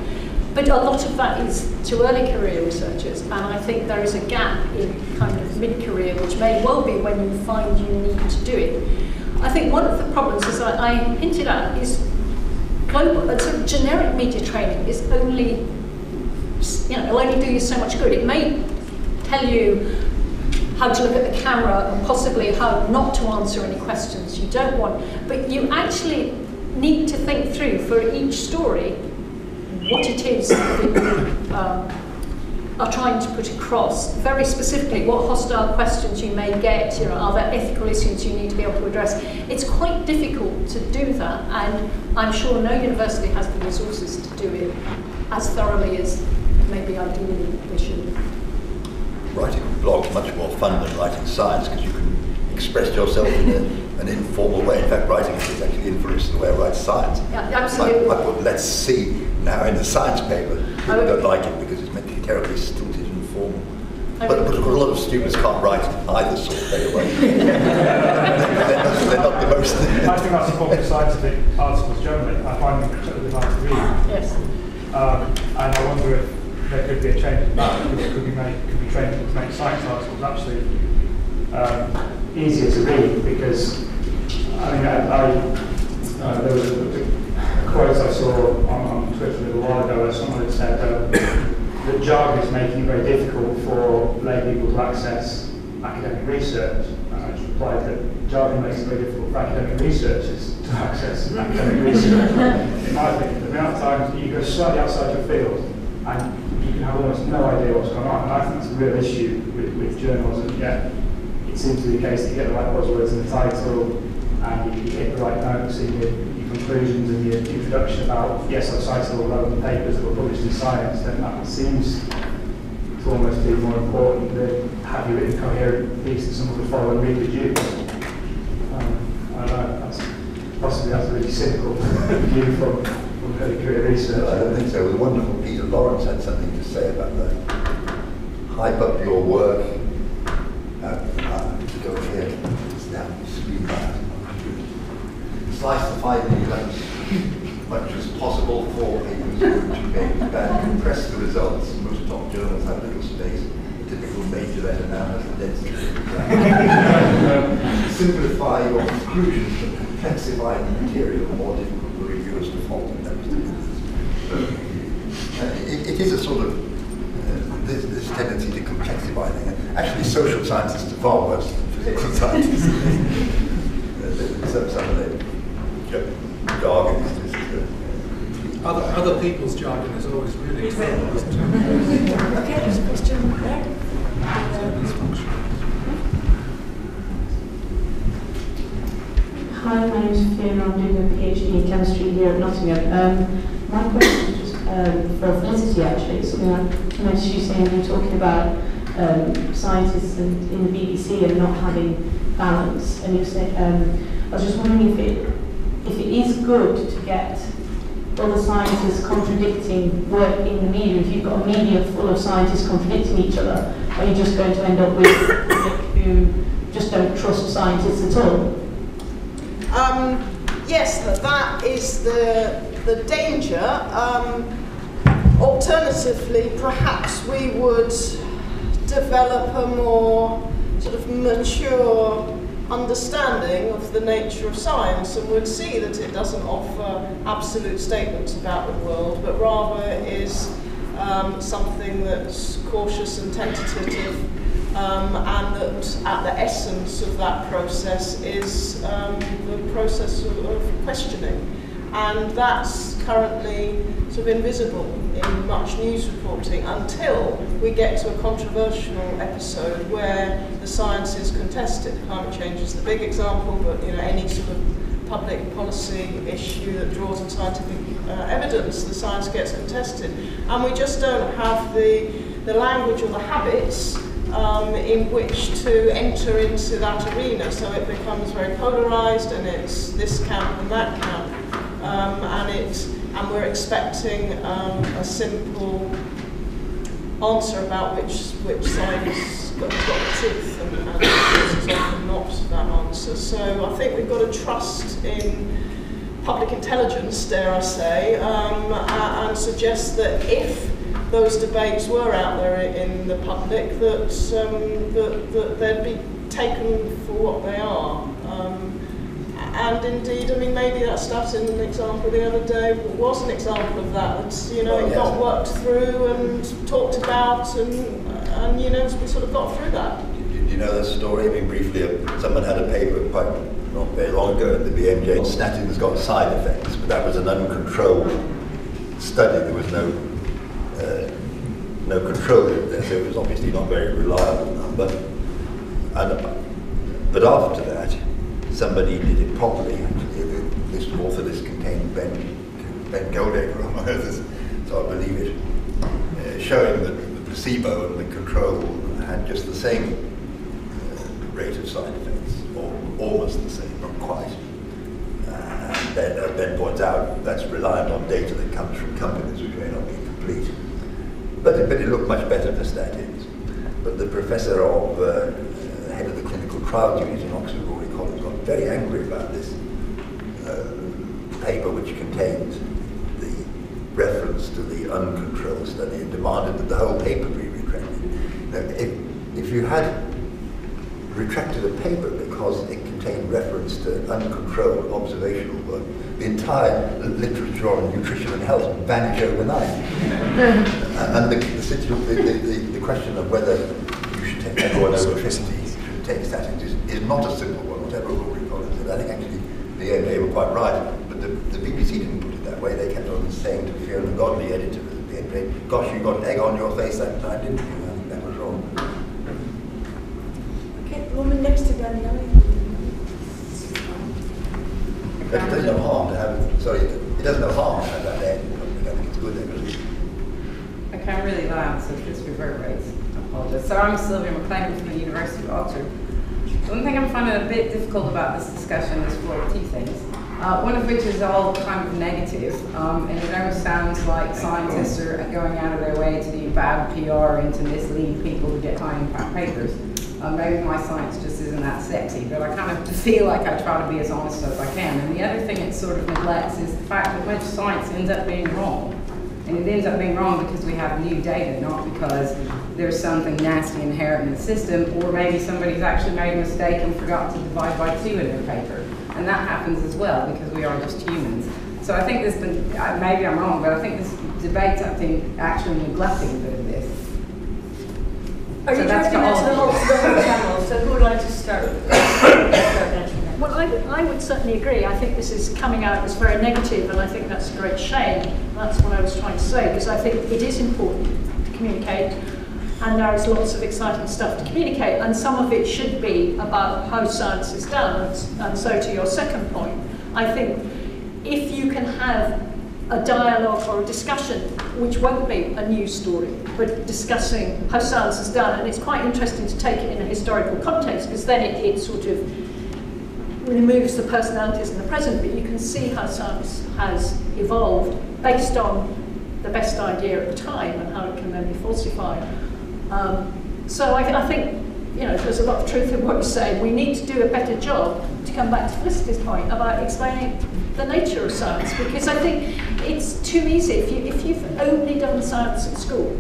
But a lot of that is to early career researchers, and I think there is a gap in kind of mid-career, which may well be when you find you need to do it. I think one of the problems, as I, I hinted at, is global, uh, sort of generic media training is only, you know, it'll only do you so much good. It may tell you how to look at the camera and possibly how not to answer any questions you don't want, but you actually need to think through for each story what it is that you um, are trying to put across, very specifically what hostile questions you may get, you know, are there ethical issues you need to be able to address. It's quite difficult to do that, and I'm sure no university has the resources to do it as thoroughly as maybe ideally they should. Writing a blog much more fun than writing science because you can express yourself in a, an informal way. In fact, writing is actually influenced the way I write science. Yeah, absolutely. I, I put let's see now in the science paper. People I don't like it because it's meant to be terribly stilted and formal. I But, but of course, a lot of students can't write either sort very well. they're, not, they're not the most. I think that's a problem scientific articles generally. I find them particularly hard to read. Yes. Um, and I wonder if there could be a change in that. Could, could be made, could be trained to make science articles actually um, easier to read because I mean I, I uh, there was a, a quote I saw on, on Twitter a little while ago where someone had said that jargon is making it very difficult for lay people to access academic research. And I replied that jargon makes it very difficult for academic researchers to access academic research. In my opinion, the amount of times you go slightly outside your field and you can have almost no idea what's going on. And I think that's a real issue with, with journals, and yet it seems to be the case that you get the right buzzwords in the title and you, hit the right notes in your, your conclusions and your introduction about, yes, I've cited all relevant papers that were published in science, then that seems to almost be more important than have you written coherent piece that someone would follow and reproduce. Um, I don't know, that's, possibly that's a really cynical view from, from research. I don't think so. The wonderful Peter Lawrence had something to say about that. Hype up your work. Uh, uh, go here. It's down. Screen that. Slice the five minute lunch much as possible for papers to make bad. Compress the results. Most top journals have little space. Typical major letter now has the density. Simplify your conclusions, but complexify the material more difficult for reviewers to follow. Uh, it, it is a sort of uh, this, this tendency to complexify things. Actually, social scientists are far worse than physical scientists. Uh, some, some of jargon is just. Other, other people's jargon is always really terrible, isn't it? Okay, there's a question there. Hi, my name is Fiona. I'm doing a PhD in chemistry here at Nottingham. Um, my question is um, for Felicity, actually. It's something I noticed you saying you were talking about um, scientists and, in the BBC and not having balance. And you said, um, I was just wondering if it, if it is good to get other scientists contradicting work in the media. If you've got a media full of scientists contradicting each other, are you just going to end up with people who just don't trust scientists at all? Um, yes, that, that is the, the danger. Um, alternatively, perhaps we would develop a more sort of mature understanding of the nature of science and would see that it doesn't offer absolute statements about the world, but rather is um, something that's cautious and tentative um, and that at the essence of that process is um, the process of, of questioning. And that's currently sort of invisible in much news reporting until we get to a controversial episode where the science is contested. Climate change is the big example, but you know any sort of public policy issue that draws on scientific uh, evidence, the science gets contested, and we just don't have the the language or the habits um, in which to enter into that arena. So it becomes very polarised, and it's this camp and that camp, um, and it and we're expecting um, a simple answer about which which side has got, the truth, and, and often not that answer. So I think we've got to trust in public intelligence, dare I say, um, and suggest that if those debates were out there in the public, that, um, that, that they'd be taken for what they are. And indeed, I mean, maybe that Statin example the other day was an example of that. That you know, Well, it got worked through and talked about, and and you know, we sort of got through that. Do you know the story? I mean, briefly, uh, someone had a paper quite not very long ago in the BMJ. Statins got side effects, but that was an uncontrolled study. There was no uh, no control in there, so it was obviously not very reliable number. And, but after that, somebody did it properly. Actually, this author, this contained Ben Ben Goldacre, among others, so I believe it, uh, showing that the placebo and the control had just the same uh, rate of side effects, or almost the same, not quite. Uh, Ben, uh, ben points out that's reliant on data that comes from companies which may not be complete. But it, but it looked much better for statins. But the professor of, uh, uh, head of the clinical trial unit in Oxford, very angry about this uh, paper which contained the reference to the uncontrolled study and demanded that the whole paper be retracted. Now, if, if you had retracted a paper because it contained reference to uncontrolled observational work, the entire literature on nutrition and health would vanish overnight. and the, the, the, the, the, the question of whether you should take everyone over 50 should take statins is, is not a simple one, whatever Rory Collins said. I think actually the AMA were quite right, but the, the BBC didn't put it that way. They kept on saying to the Godlee, editor of the AMA, gosh, you got an egg on your face that time, didn't you? I think that was wrong. Okay, the woman next to Danielle. But it does no harm to have, sorry, it doesn't no harm to have that there. I think it's good actually. Okay, I'm really loud, so just reverberates. I apologize. So I'm Sylvia McLean from the University of Oxford. One thing I'm finding a bit difficult about this discussion is for two things. uh, one of which is all kind of negative, um, and it almost sounds like scientists are going out of their way to do bad PR and to mislead people to get high impact papers. Uh, maybe my science just isn't that sexy, but I kind of feel like I try to be as honest as I can. And the other thing it sort of neglects is the fact that much science ends up being wrong. And it ends up being wrong because we have new data, not because there's something nasty inherent in the system, or maybe somebody's actually made a mistake and forgot to divide by two in their paper. And that happens as well because we are just humans. So I think there's been, uh, maybe I'm wrong, but I think this debate's I think actually neglecting a bit of this. Are So you that's directing to to the whole, you. the whole panel? So who would like to start? start answering that? Well, I, I would certainly agree. I think this is coming out as very negative, and I think that's a great shame. That's what I was trying to say, because I think it is important to communicate, and there is lots of exciting stuff to communicate, and some of it should be about how science is done. And, so, to your second point, I think if you can have a dialogue or a discussion, which won't be a news story, but discussing how science is done, and it's quite interesting to take it in a historical context, because then it, it sort of removes the personalities in the present, but you can see how science has evolved based on the best idea at the time and how it can then be falsified. Um, so I, I think you know there's a lot of truth in what you say. We need to do a better job to come back to Felicity's point about explaining the nature of science because I think it's too easy if you if you've only done science at school,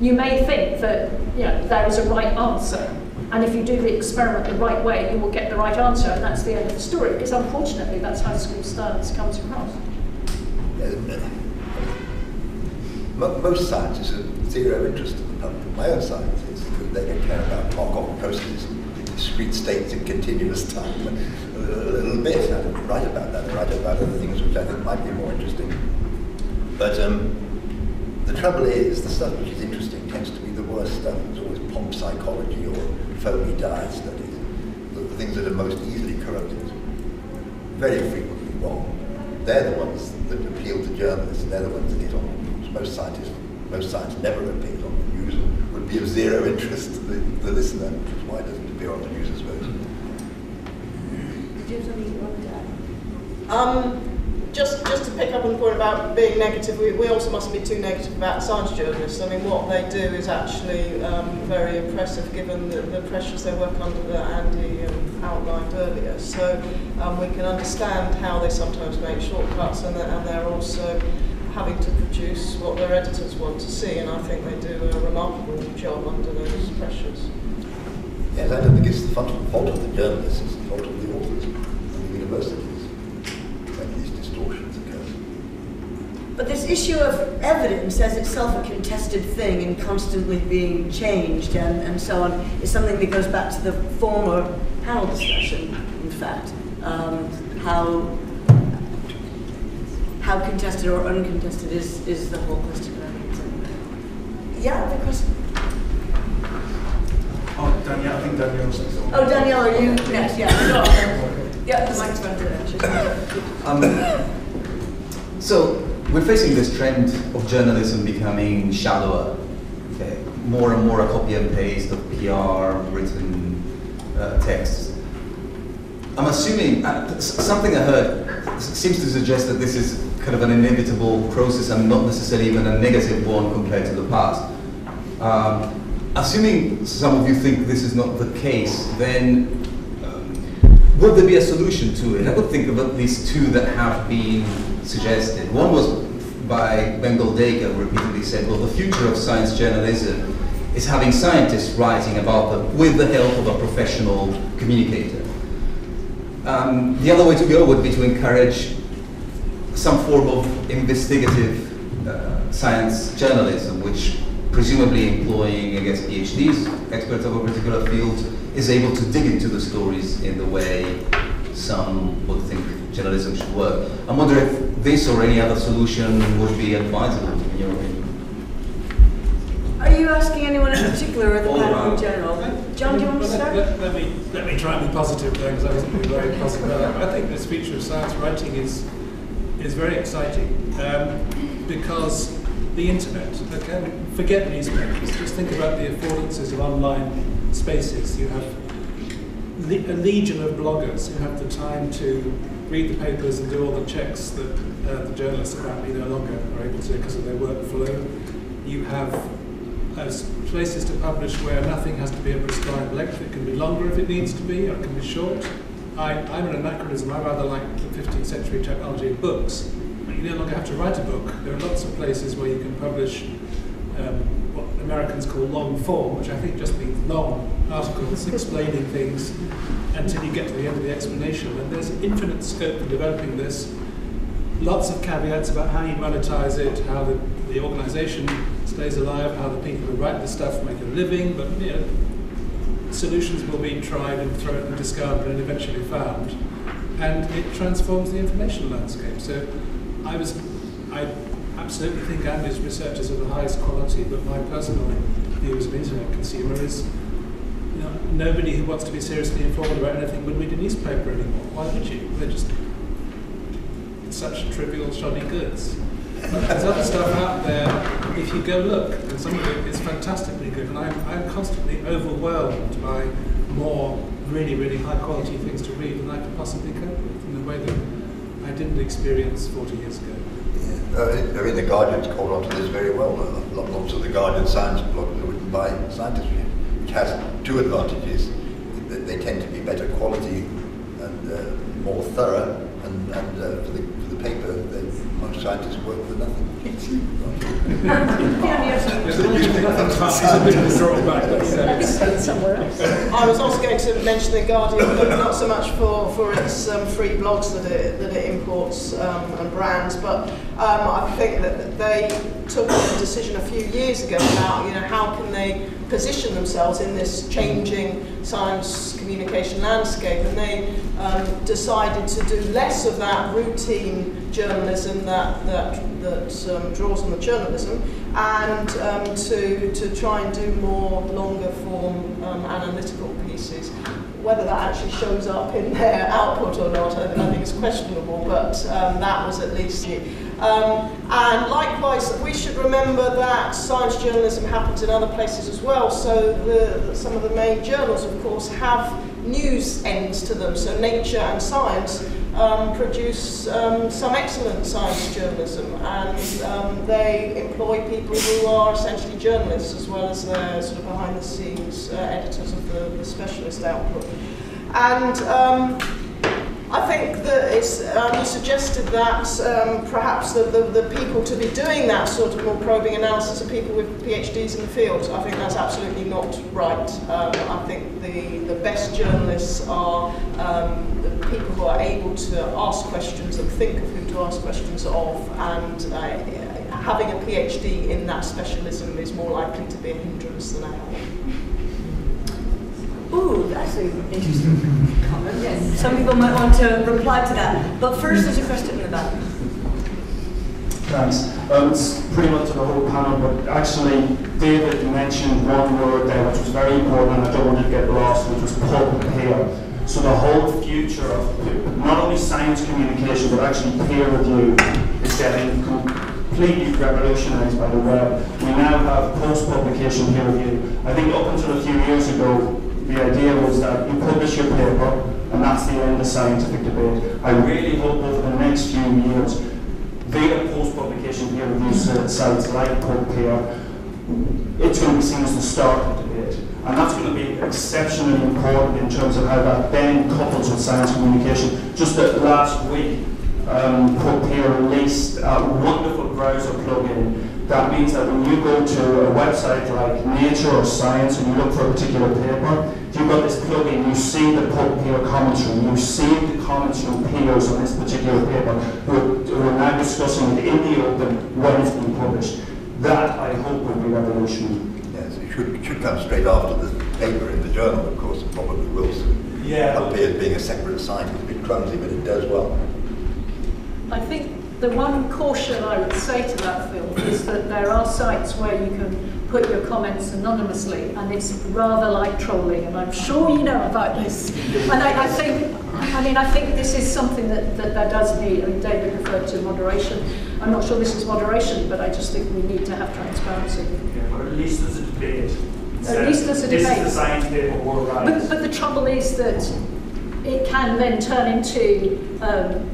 you may think that you know there is a right answer and if you do the experiment the right way, you will get the right answer, and that's the end of the story. Because unfortunately, that's how school science comes across. Mo- Most scientists have zero interest. My own science is that they don't care about Markov processes, discrete states in continuous time. A little bit, I don't write about that. I write about other things which I think might be more interesting. But um, the trouble is, the stuff which is interesting tends to be the worst stuff. It's always pomp psychology or phony diet studies, the, the things that are most easily corrupted, very frequently wrong. They're the ones that appeal to journalists, they're the ones that get on. Most scientists, most science never appears on the news, and would be of zero interest to the, the listener, which is why it doesn't appear on the news, I suppose. Did you have something you wanted to add? Um, just, just to pick up on the point about being negative, we, we also mustn't be too negative about science journalists. I mean, what they do is actually um, very impressive given the, the pressures they work under that Andy um, outlined earlier. So um, we can understand how they sometimes make shortcuts and, they're- and they're also having to produce what their editors want to see, and I think they do a remarkable job under those pressures. Yes, I don't think it's the fault of, the journalists, it's the fault of the authors and the universities when these distortions occur. But this issue of evidence as itself a contested thing and constantly being changed and, and so on is something that goes back to the former panel discussion, in fact. Um, how, how contested or uncontested is, is the whole question. Yeah, the question. Oh, Danielle, I think Danielle said something. Oh, Danielle, are you next? Yeah, go. Yeah, the microphone to that. Um, so we're facing this trend of journalism becoming shallower, okay? more and more a copy and paste of PR written uh, texts. I'm assuming uh, something I heard seems to suggest that this is kind of an inevitable process and not necessarily even a negative one compared to the past. Um, assuming some of you think this is not the case, then um, would there be a solution to it? I would think of at least two that have been suggested. One was by Ben Goldacre, repeatedly said, well, the future of science journalism is having scientists writing about them with the help of a professional communicator. Um, the other way to go would be to encourage some form of investigative uh, science journalism, which presumably employing, I guess, PhDs, experts of a particular field, is able to dig into the stories in the way some would think journalism should work. I wonder if this or any other solution would be advisable, in your opinion. Are you asking anyone in particular or the panel in general? Jon, do you want to start? Let, let- let me, let me try and be positive then, because I wasn't being very positive. I think this future of science writing is, is very exciting um, because the internet, okay, forget newspapers, just think about the affordances of online spaces. You have a legion of bloggers who have the time to read the papers and do all the checks that uh, the journalists apparently no longer are able to because of their workflow. You have uh, places to publish where nothing has to be a prescribed length. It can be longer if it needs to be, or it can be short. I, I'm an anachronism. I rather like the 15th century technology of books. You no longer have to write a book. There are lots of places where you can publish um, what Americans call long form, which I think just means long articles explaining things until you get to the end of the explanation. And there's infinite scope for developing this. Lots of caveats about how you monetize it, how the, the organization stays alive, how the people who write the stuff make a living, but you know, solutions will be tried and thrown and discarded and eventually found. And it transforms the information landscape. So I was, I absolutely think Andy's research is of the highest quality, but my personal view as an internet consumer is you know, nobody who wants to be seriously informed about anything would read a newspaper anymore. Why would you? They're just such trivial, shoddy goods. There's other stuff out there, if you go look, and some of it is fantastically good, and I'm, I'm constantly overwhelmed by more really, really high quality things to read than I could possibly cope with in a way that I didn't experience 40 years ago. Yeah. Uh, I mean, the Guardian's called on to this very well. Lo- Lots of the Guardian science blogs are written by scientists, which has two advantages. They, tend to be better quality and uh, more thorough, and, and uh, for, the, for the paper, they, scientists work for nothing. I was also going to mention the Guardian, but not so much for, for its um, free blogs that it, that it imports um, and brands, but um, I think that they took a decision a few years ago about, you know, how can they position themselves in this changing science communication landscape, and they um, decided to do less of that routine journalism that that that um, draws on the journalism, and um, to to try and do more longer form um, analytical pieces. Whether that actually shows up in their output or not, I, I think is questionable, but um, that was at least it. Um, and likewise, we should remember that science journalism happens in other places as well. So the, some of the main journals, of course, have news ends to them. So Nature and Science um, produce um, some excellent science journalism, and um, they employ people who are essentially journalists as well as their sort of behind the scenes uh, editors of the, the specialist output. And um, I think that it's, um, you suggested that um, perhaps the, the, the people to be doing that sort of more probing analysis are people with PhDs in the field. I think that's absolutely not right. Um, I think the, the best journalists are um, the people who are able to ask questions and think of who to ask questions of, and uh, having a PhD in that specialism is more likely to be a hindrance than a help. Ooh, that's an interesting comment. Yes. Some people might want to reply to that. But first, there's a question in the back. Thanks. Um, it's pretty much to the whole panel, but actually, David mentioned one word there which was very important, and I don't want to get lost, which was pub peer. So the whole future of not only science communication, but actually peer review is getting completely revolutionized by the web. We now have post-publication peer review. I think up until a few years ago, the idea was that you publish your paper, and that's the end of scientific debate. I really hope over the next few years, via post-publication peer review sites like PubPeer, it's going to be seen as the start of the debate. And that's going to be exceptionally important in terms of how that then couples with science communication. Just that last week, um, PubPeer released a wonderful browser plugin that means that when you go to a website like Nature or Science and you look for a particular paper, if you've got this plugin, you see the PubPeer commentary, you see the comments from peers on this particular paper who are, who are now discussing it in the open when it's being published. That, I hope, will be revolutionary. Yes, it should, it should come straight after the paper in the journal, of course, it probably will soon. Yeah. Up here being a separate site, it's a bit clumsy, but it does well. I think the one caution I would say to that, film is that there are sites where you can put your comments anonymously, and it's rather like trolling, and I'm sure you know about this. And I, I think, I mean, I think this is something that, that, that does need, I mean, David referred to moderation. I'm not sure this is moderation, but I just think we need to have transparency. Yeah, or at least there's a debate. At least there's a debate. this is the science, therefore war But, but the trouble is that it can then turn into um,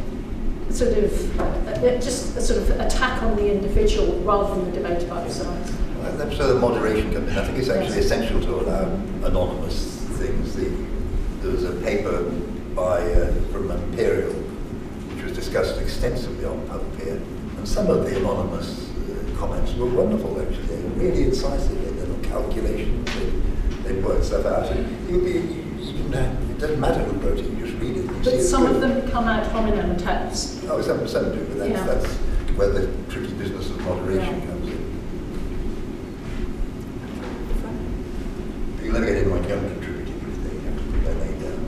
sort of uh, just a sort of attack on the individual rather than a debate about the science. Well, That's the moderation comes in. I think it's actually Yes. essential to allow anonymous things. The, there was a paper by uh, from Imperial which was discussed extensively on PubPeer, and some of the anonymous uh, comments were wonderful. Actually, they were really incisive in their calculations. They, they worked stuff out. And you, you, you, you didn't have, it doesn't matter who wrote it. You just read it. and you see But some of them come out hominem texts. Oh, some, some do, but that's, Yeah. that's where the tricky business of moderation Yeah. comes in. You'll never get anyone young contributing if they have to put their name down.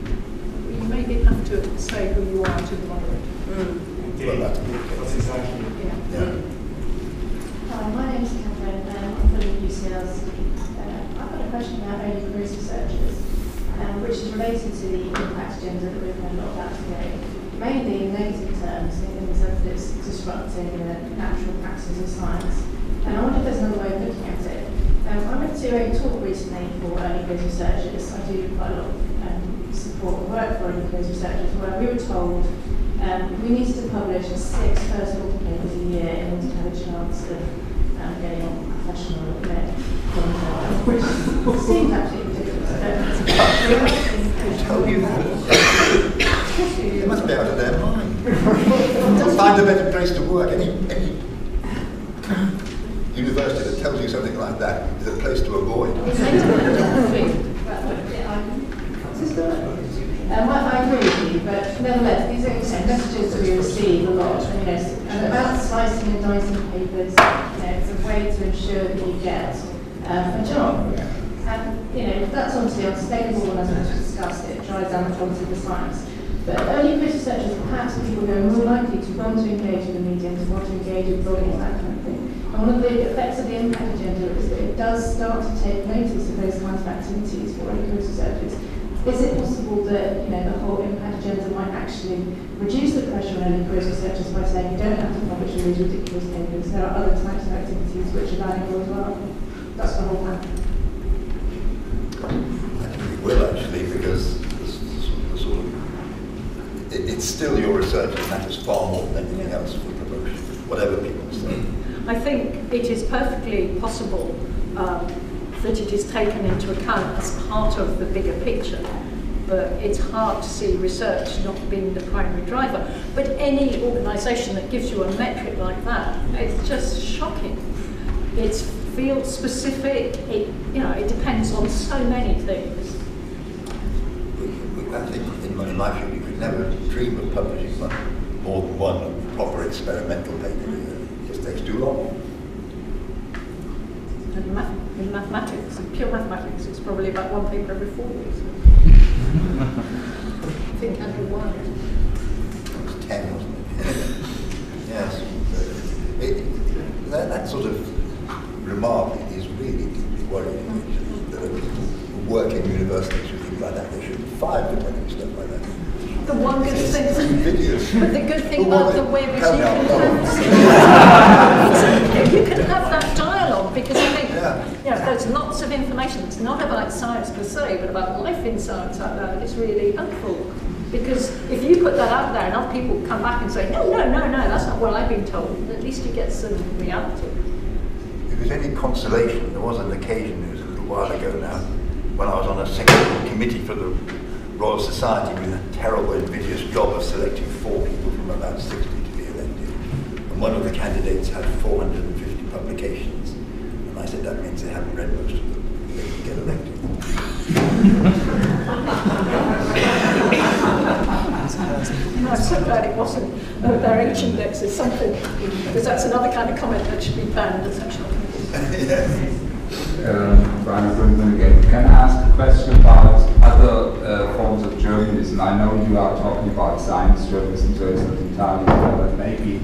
You maybe have to say who you are to the moderator. Well, that's That's exactly. Yeah. Yeah. Hi, my name's Catherine, um, I'm from UCLC. Uh, I've got a question about early careers researchers, um, which is related to the impact agenda that we've heard a lot about today. Mainly in negative terms, in sense that it's disrupting the natural practices of science. And I wonder if there's another way of looking at it. Um, I went to a talk recently for early careers researchers. I do quite a lot of um, support work for early careers researchers, where we were told um, we needed to publish six first author papers a year in order to have a chance of um, getting on professional content, which seems absolutely ridiculous. Who you that? They must be out of their mind. Find a better place to work. Any, university that tells you something like that is a place to avoid. Um, I, I agree with you, but nevertheless, these are messages we receive a lot, you know, and about slicing and dicing papers, it's a way to ensure that you get um, a job. And, you know, that's obviously unsustainable, and as we've discussed, it drives down the quality of the science. But early career researchers perhaps people who are more likely to want to engage with the media, to want to engage with blogging, that kind of thing. And one of the effects of the impact agenda is that it does start to take notice of those kinds of activities for early career researchers. Is it possible that you know the whole impact agenda might actually reduce the pressure on early career researchers by saying you don't have to publish all these ridiculous papers, there are other types of activities which are valuable as well? That's the whole plan. We will actually, because the, s- the sort of, it, it's still your research that matters far more than anything else for promotion, whatever people say. I think it is perfectly possible um, that it is taken into account as part of the bigger picture. But it's hard to see research not being the primary driver. But any organisation that gives you a metric like that, it's just shocking. It's field specific. It you know it depends on so many things. We- we- I think in my, in my field, you could never dream of publishing one, more than one proper experimental paper. It just takes too long. And math, in mathematics, in pure mathematics, it's probably about one paper every four years. I think Andrew Warren. It was 10, wasn't it? yes. It, that, that sort of remark is really deeply worrying. There are people who work in universities who think like that. They should be fired for telling stuff like that. The one good thing, but the good thing about the web is you can have, you can have that dialogue because I think Yeah. know, there's lots of information. It's not about science per se, but about life in science out there. It's really helpful because if you put that out there, enough people come back and say, no, no, no, no, that's not what I've been told. At least you get some reality. There's any consolation, there was an occasion, it was a little while ago now, when I was on a second committee for the Royal Society with a terrible, invidious job of selecting four people from about 60 to be elected. And one of the candidates had 450 publications. And I said, that means they haven't read most of them. They can get elected. I'm so glad it wasn't oh, their H index is something, because that's another kind of comment that should be banned yes. Um, Brian again. Can I ask a question about other uh, forms of journalism? I know you are talking about science journalism, so it's not entirely clear, but maybe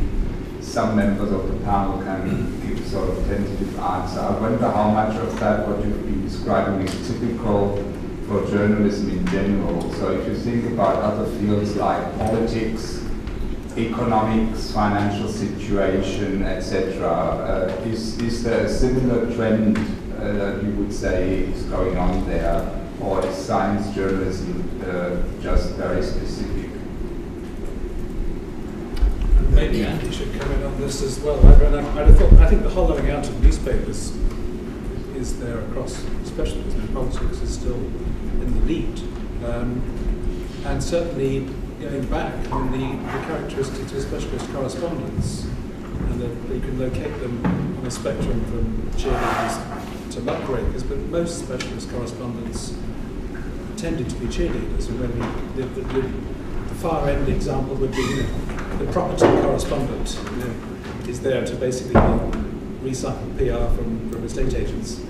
some members of the panel can give sort of tentative answer. I wonder how much of that what you've been describing is typical for journalism in general. So if you think about other fields like politics, economics, financial situation, etc. Uh, is, is there a similar trend uh, you would say is going on there, or is science journalism uh, just very specific? Maybe Andy should come in on this as well. I, I, I, thought, I think the hollowing out of newspapers is there across specialism and politics is still in the lead. Um, and certainly going back, on the, the characteristics of specialist correspondence, and that you can locate them on a spectrum from cheerleaders to muckrakers, but most specialist correspondents tended to be cheerleaders. And when the, the, the, the far end example would be, you know, the property correspondent you know, is there to basically recycle PR from, from estate agents.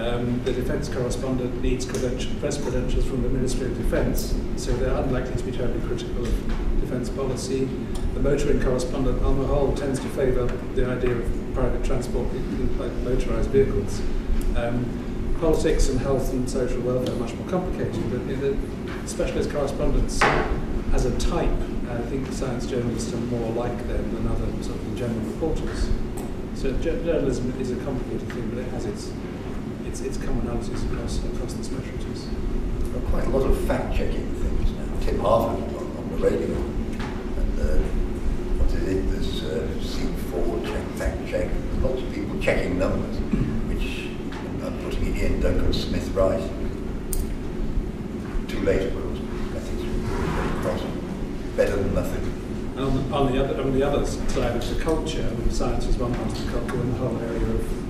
Um, the defence correspondent needs press credentials from the Ministry of Defence, so they're unlikely to be terribly critical of defence policy. The motoring correspondent, on the whole, tends to favour the idea of private transport, like motorised vehicles. Um, politics and health and social welfare are much more complicated, but the specialist correspondents, as a type, I think science journalists are more like them than other sort of general reporters. So journalism is a complicated thing, but it has its its, its commonalities across across the specialties. There are quite a lot of fact checking things now. Tim Harford on, on the radio, and uh, what is it? There's uh, C4 check, fact check. Lots of people checking numbers, which I'm putting it in. Duncan Smith Rice. Too late, of course. Ethics very cross. Better than nothing. And on the, on the other on the other side of the culture, I mean, science is one part of the culture, and the whole area of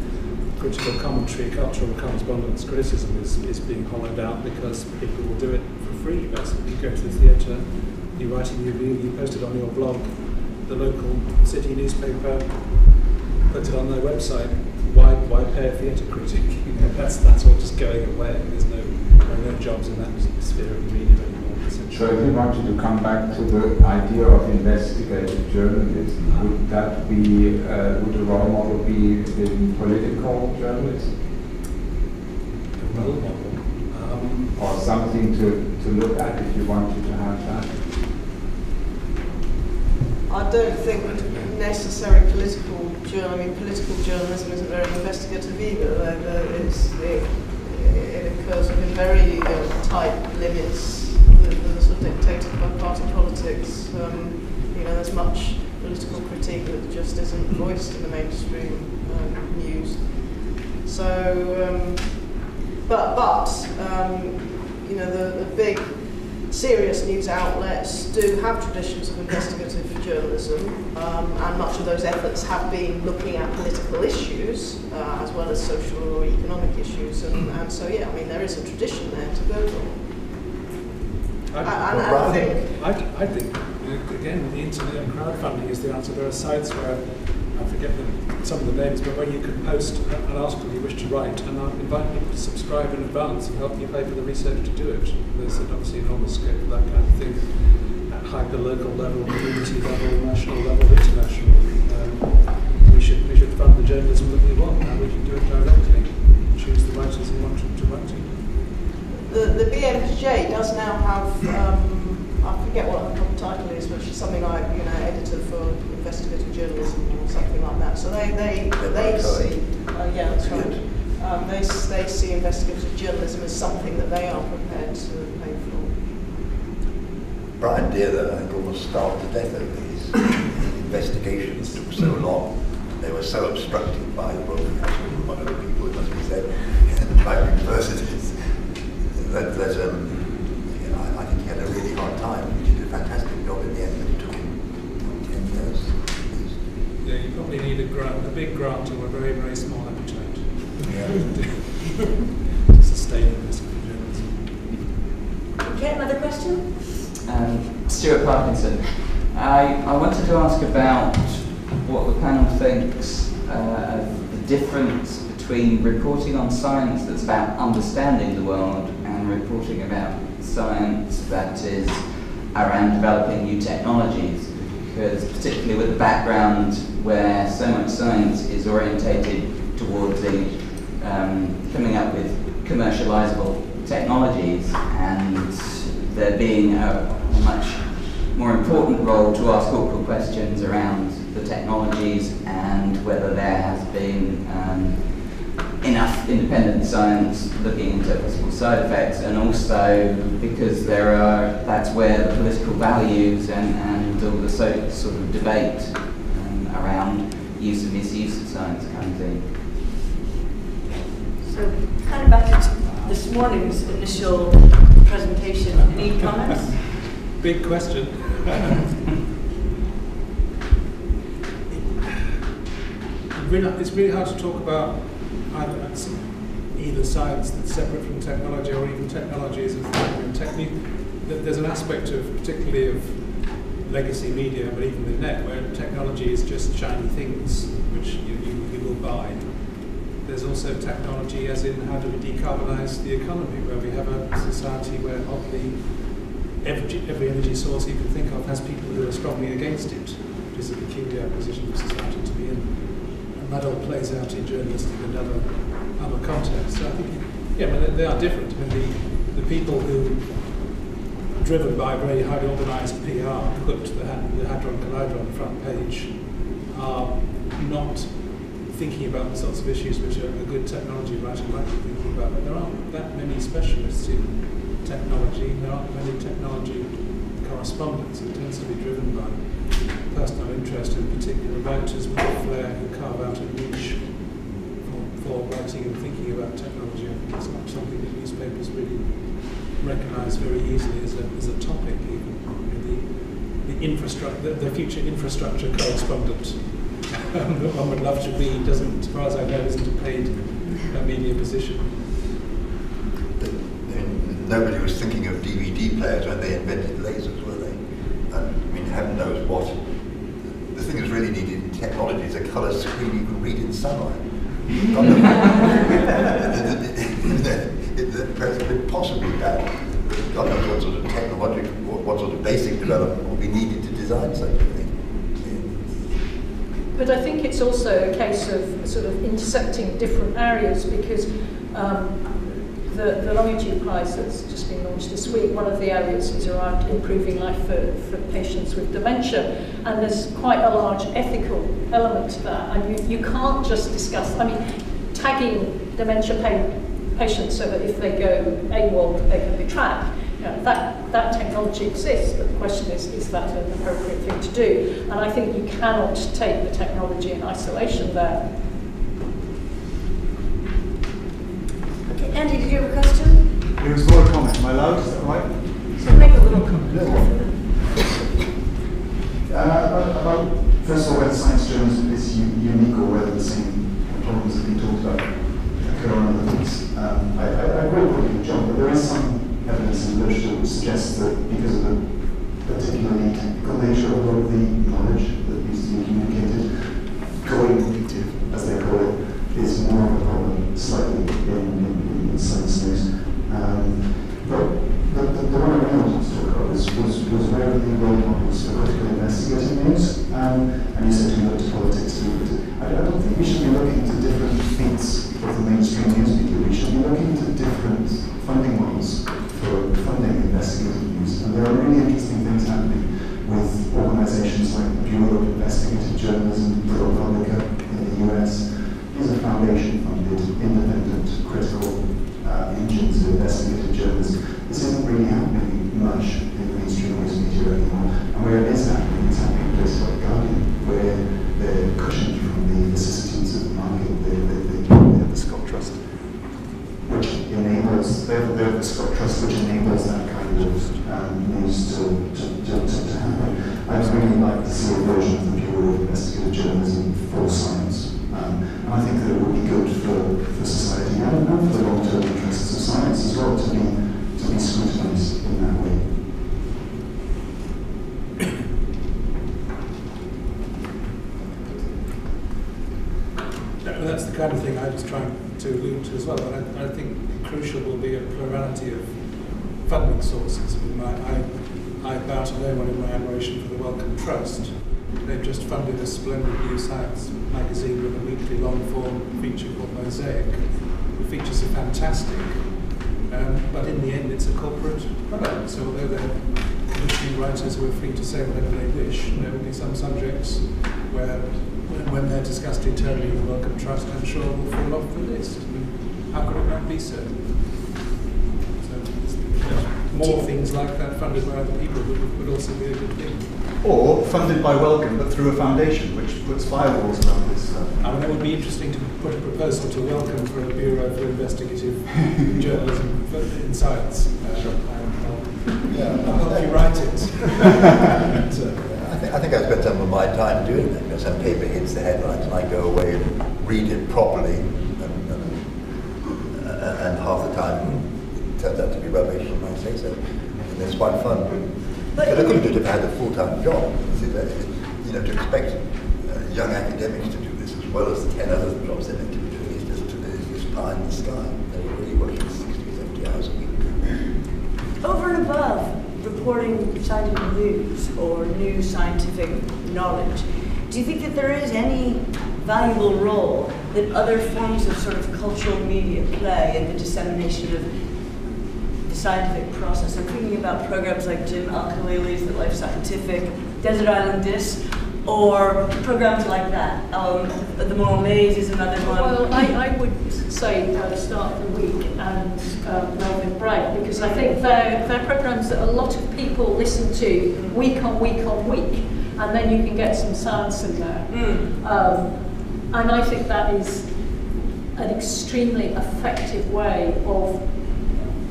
critical commentary, cultural correspondence, criticism is, is being hollowed out because people will do it for free, basically. You go to the theatre, you write a review, you post it on your blog, the local city newspaper puts it on their website. Why, why pay a theatre critic? You know, that's, that's all just going away. There's no, there are no jobs in that sphere of the media anymore. So if you wanted to come back to the idea of investigative journalism, would that be, uh, would the role model be in political journalism? A role model? Um, or something to, to look at if you wanted to have that? I don't think necessary political journal, I mean political journalism isn't very investigative either. It's, it, it occurs within very uh, tight limits dictated by party politics. Um, you know, there's much political critique that just isn't voiced in the mainstream um, news. So, um, but but um, you know, the, the big serious news outlets do have traditions of investigative journalism, um, and much of those efforts have been looking at political issues uh, as well as social or economic issues. And, and so, yeah, I mean, there is a tradition there to build on. I, I, I, think, I, I think, again, the internet and crowdfunding is the answer. There are sites where, I forget the, some of the names, but where you can post an article you wish to write and I invite people to subscribe in advance and help you pay for the research to do it. There's obviously enormous scope for that kind of thing at hyper-local level, community level, national level, international. Um, we, should, we should fund the journalism that we want and we can do it directly. Choose the writers who want to the, the BMJ does now have, um, I forget what the title is, but she's something like, you know, editor for investigative journalism or something like that. So they, they, they see, uh, yeah, that's right. Um, they, they see investigative journalism as something that they are prepared to pay for. Brian Deer, I think, almost starved to death over these investigations. took so long. They were so obstructed by the one of the people, it must be said, by universities that, that um, you know, I, I, think he had a really hard time. He did a fantastic job in the end, but it took him 10 years. Yeah, you probably need a grant, a big grant or a very, very small appetite. Yeah. to sustain this journalism. Okay, another question? Um, Stuart Parkinson. I, I wanted to ask about what the panel thinks uh, of the difference between reporting on science that's about understanding the world reporting about science that is around developing new technologies, because particularly with the background where so much science is orientated towards the um, coming up with commercializable technologies and there being a, much more important role to ask thoughtful questions around the technologies and whether there has been um, enough independent science looking into possible side effects, and also because there are that's where the political values and, and all the so, sort of debate um, around use and misuse of science comes in. So, kind of back to this morning's initial presentation. Any comments? Big question. it's really hard to talk about either, that's either science that's separate from technology or even technology is a. And technique, there's an aspect of, particularly of legacy media, but even the net, where technology is just shiny things which you, you, you will buy. There's also technology as in how do we decarbonise the economy, where we have a society where oddly every, every energy source you can think of has people who are strongly against it, which is a peculiar position of society to be in. And that all plays out in journalistic and other, other contexts. So I think, yeah, I mean, they are different. I mean, the, the people who, driven by very highly organised PR, put the, the Hadron Collider on the front page are not thinking about the sorts of issues which a good technology writer might be thinking about. But there aren't that many specialists in technology. There aren't many technology correspondents. It tends to be driven by personal interest in particular writers with a flair who carve out a niche for, for writing and thinking about technology. I think it's not something that newspapers really recognise very easily as a, as a topic even. the, the, infrastructure, the, the future infrastructure correspondent um, that one would love to be doesn't, as far as I know, isn't a paid uh, media position. Nobody was thinking of DVD players when they invented lasers, were they? And, I mean, heaven knows what. The thing that's really needed technology is a colour screen you can read in sunlight. That's possibly bad. God knows what sort of technological, what, what sort of basic development will be needed to design such a thing. But I think it's also a case of sort of intersecting different areas because um, the, the Longitude Prize that's just been launched this week, one of the areas is around improving life for, for patients with dementia. And there's quite a large ethical element to that. And you, you can't just discuss, I mean, tagging dementia pa patients so that if they go AWOL, they can be tracked. You know, that, that technology exists, but the question is, is that an appropriate thing to do? And I think you cannot take the technology in isolation there. Okay, Andy, did you have a question? It was more a comment. Am I allowed? Is that right? So make a little comment. About, first of all, whether science journalism is unique or whether the same problems that we talked about occur on other things. Um, I, I, I agree with Jon, but there is some evidence in literature which suggests that because of the particularly technical nature of the knowledge that needs to be communicated, going native, as they call it, is more of a problem slightly in, in, in science news. Um, but the, the, the one I really wanted to talk about was, was, was where the role models for critical investigative news, um, and you said you looked at politics too, but I, I don't think we should be looking to different feats of the mainstream news media. We should be looking to different funding models for funding investigative news. And there are really interesting things happening with organizations like the Bureau of Investigative Journalism, ProPublica in the US. These are foundation-funded, independent, critical uh, engines of investigative journalism. This isn't really happening much in mainstream news media anymore. And where it is happening, it's happening in places like Guardian, where they're cushioned from the vicissitudes of the market. They, they, they, they have the Scott Trust, which enables, they have, they have the Scott Trust, which enables that kind of um, news to, to, to, to, to happen. I'd really like to see a version of the Bureau of Investigative Journalism for science. Um, and I think that it would be good for, for society and, and for the long-term interests of science as well to be, to be scrutinized in that way. Well, that's the kind of thing I was trying to allude to as well. And I, I think crucial will be a plurality of funding sources. I, mean, my, I, I bow to no one in my admiration for the Wellcome Trust. They've just funded a splendid new science magazine with a weekly feature called Mosaic. The features are fantastic, um, but in the end it's a corporate product. So although they're commissioning writers who are free to say whatever they wish, there will be some subjects where when, they're discussed internally, the Wellcome Trust, I'm sure, will fall off the list. How could it not be so? So, more things like that funded by other people would, would also be a good thing. Or funded by Wellcome, but through a foundation, puts firewalls around this stuff. I mean, it would be interesting to put a proposal to Wellcome for a Bureau for Investigative Journalism for, in Science. Uh, Sure. and I'll, Yeah, I'll help you write it. And, uh, I think, I think I spend some of my time doing that. You know, some paper hits the headlines and I go away and read it properly, and, and, uh, and half the time it turns out to be rubbish, and I say so. And it's quite fun. But- But I couldn't do it if I had a full-time job. You see, that, You know, to expect uh, young academics to do this as well as the 10 other jobs they're meant to be doing is just, just pie in the sky. They're really working 60, 70 hours a week. Over and above reporting scientific news or new scientific knowledge, do you think that there is any valuable role that other forms of sort of cultural media play in the dissemination of the scientific process? I'm thinking about programs like Jim Al-Khalili's The Life Scientific, Desert Island Disc, or programs like that. Um, the Moral Maze is another one. Well, I, I would say uh, Start of the Week and um, Melvin Bragg, because I think they're, they're programs that a lot of people listen to week on week on week, and then you can get some science in there. Mm. Um, and I think that is an extremely effective way of.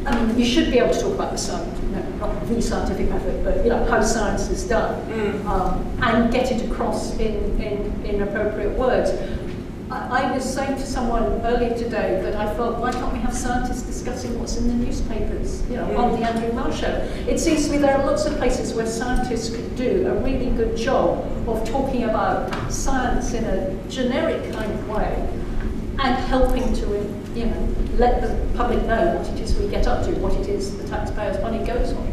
I mean, you should be able to talk about the science, no, not the scientific method, but you know how science is done, Mm. um, and get it across in, in, in appropriate words. I, I was saying to someone earlier today that I thought, why can't we have scientists discussing what's in the newspapers, you know, on the Andrew Marr show? It seems to me there are lots of places where scientists could do a really good job of talking about science in a generic kind of way and helping to, you know, let the public know what it we get up to, what it is the taxpayers' money goes on.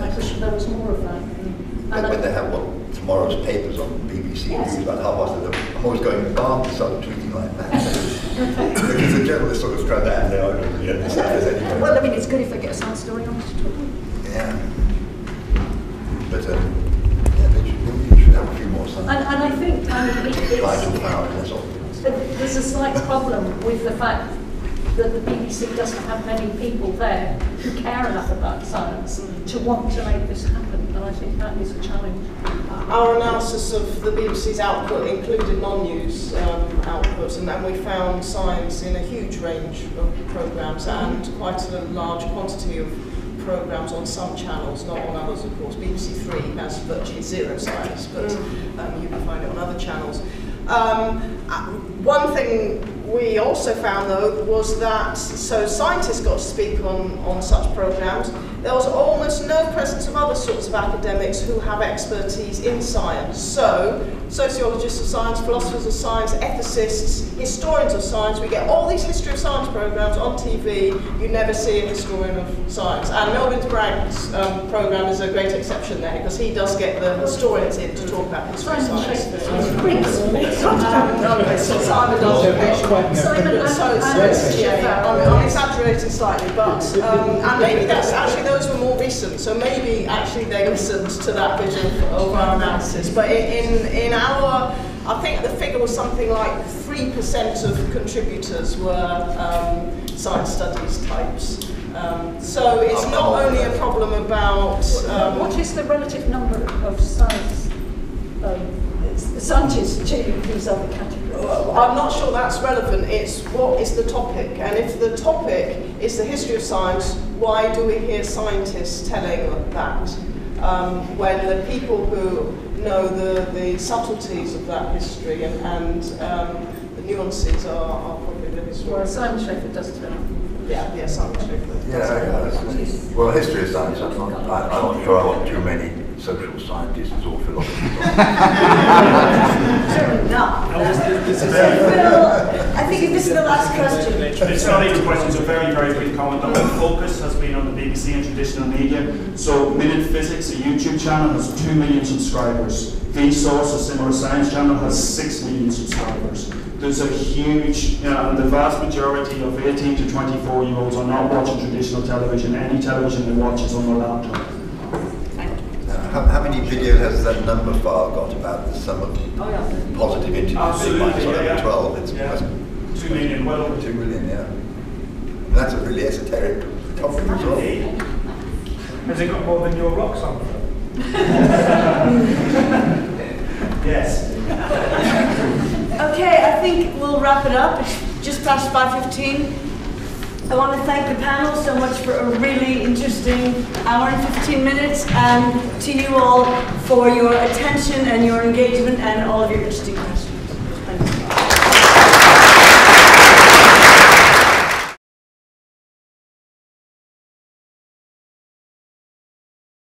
I wish there was more of that. When, And when I- they have what tomorrow's papers on BBC Yes. News about past eleven, I'm always going, Bob, start tweeting like that. because the journalists sort of strand out there, I don't really understand anyway. Well, I mean, it's good if they get a science story on it talk about. Yeah. But, um, yeah, they should, they should have a few more And, signs. and I think I mean, it, it's, Vital power, that's all. But There's a slight problem with the fact that the BBC doesn't have many people there who care enough about science to want to make this happen, and I think that is a challenge. Our analysis of the BBC's output included non-news um, outputs, and then we found science in a huge range of programmes and quite a large quantity of programmes on some channels, not on others, of course. BBC Three has virtually zero science, but um, you can find it on other channels. Um, uh, one thing we also found, though, was that so scientists got to speak on, on such programs. There was almost no presence of other sorts of academics who have expertise in science. So, sociologists of science, philosophers of science, ethicists, historians of science, we get all these history of science programs on TV. You never see a historian of science. And Melvin Bragg's um, program is a great exception there because he does get the historians in to talk about history of Simon science. Shakespeare. Simon does Simon and- so it's, and it's- yeah, yeah, I'm, Schaffer. I'm exaggerating slightly, but um, and maybe that's actually those were more recent. So maybe actually they listened to that bit of, of our analysis. But in, in our, I think the figure was something like three percent of contributors were um, science studies types. Um, so it's not only a problem about um, what is the relative number of science um, scientists to these other categories? I'm not sure that's relevant. It's what is the topic, and if the topic is the history of science, why do we hear scientists telling that? Um, when the people who know the, the subtleties of that history and, and um, the nuances are, are probably the Well, historians. Simon Schaffer does turn up. Yeah, yeah, Simon Strickland. Yeah, yeah. Well, history of science, I'm not, I, I'm not sure I want too many social scientists or philosophers. Certainly not. This is Phil, I think if this is the last question. It's not even a question, it's a very, very brief comment. The whole focus has been on the BBC and traditional media. So Minute Physics, a YouTube channel, has 2 million subscribers. Vsauce, a similar science channel, has 6 million subscribers. There's a huge, you know, and the vast majority of 18 to 24 year olds are not watching traditional television. Any television they watch is on their laptop. How, how many videos has that Numberphile got about the sum of Oh, yeah. positive integers? Absolutely, Mine's yeah, over yeah. 12. It's Yeah. Two million, well over two million, yeah. And that's a really esoteric topic as well. Has it got more than your rocks on it? Yes. Okay, I think we'll wrap it up. It's just past 5.15. I want to thank the panel so much for a really interesting hour and 15 minutes and to you all for your attention and your engagement and all of your interesting questions.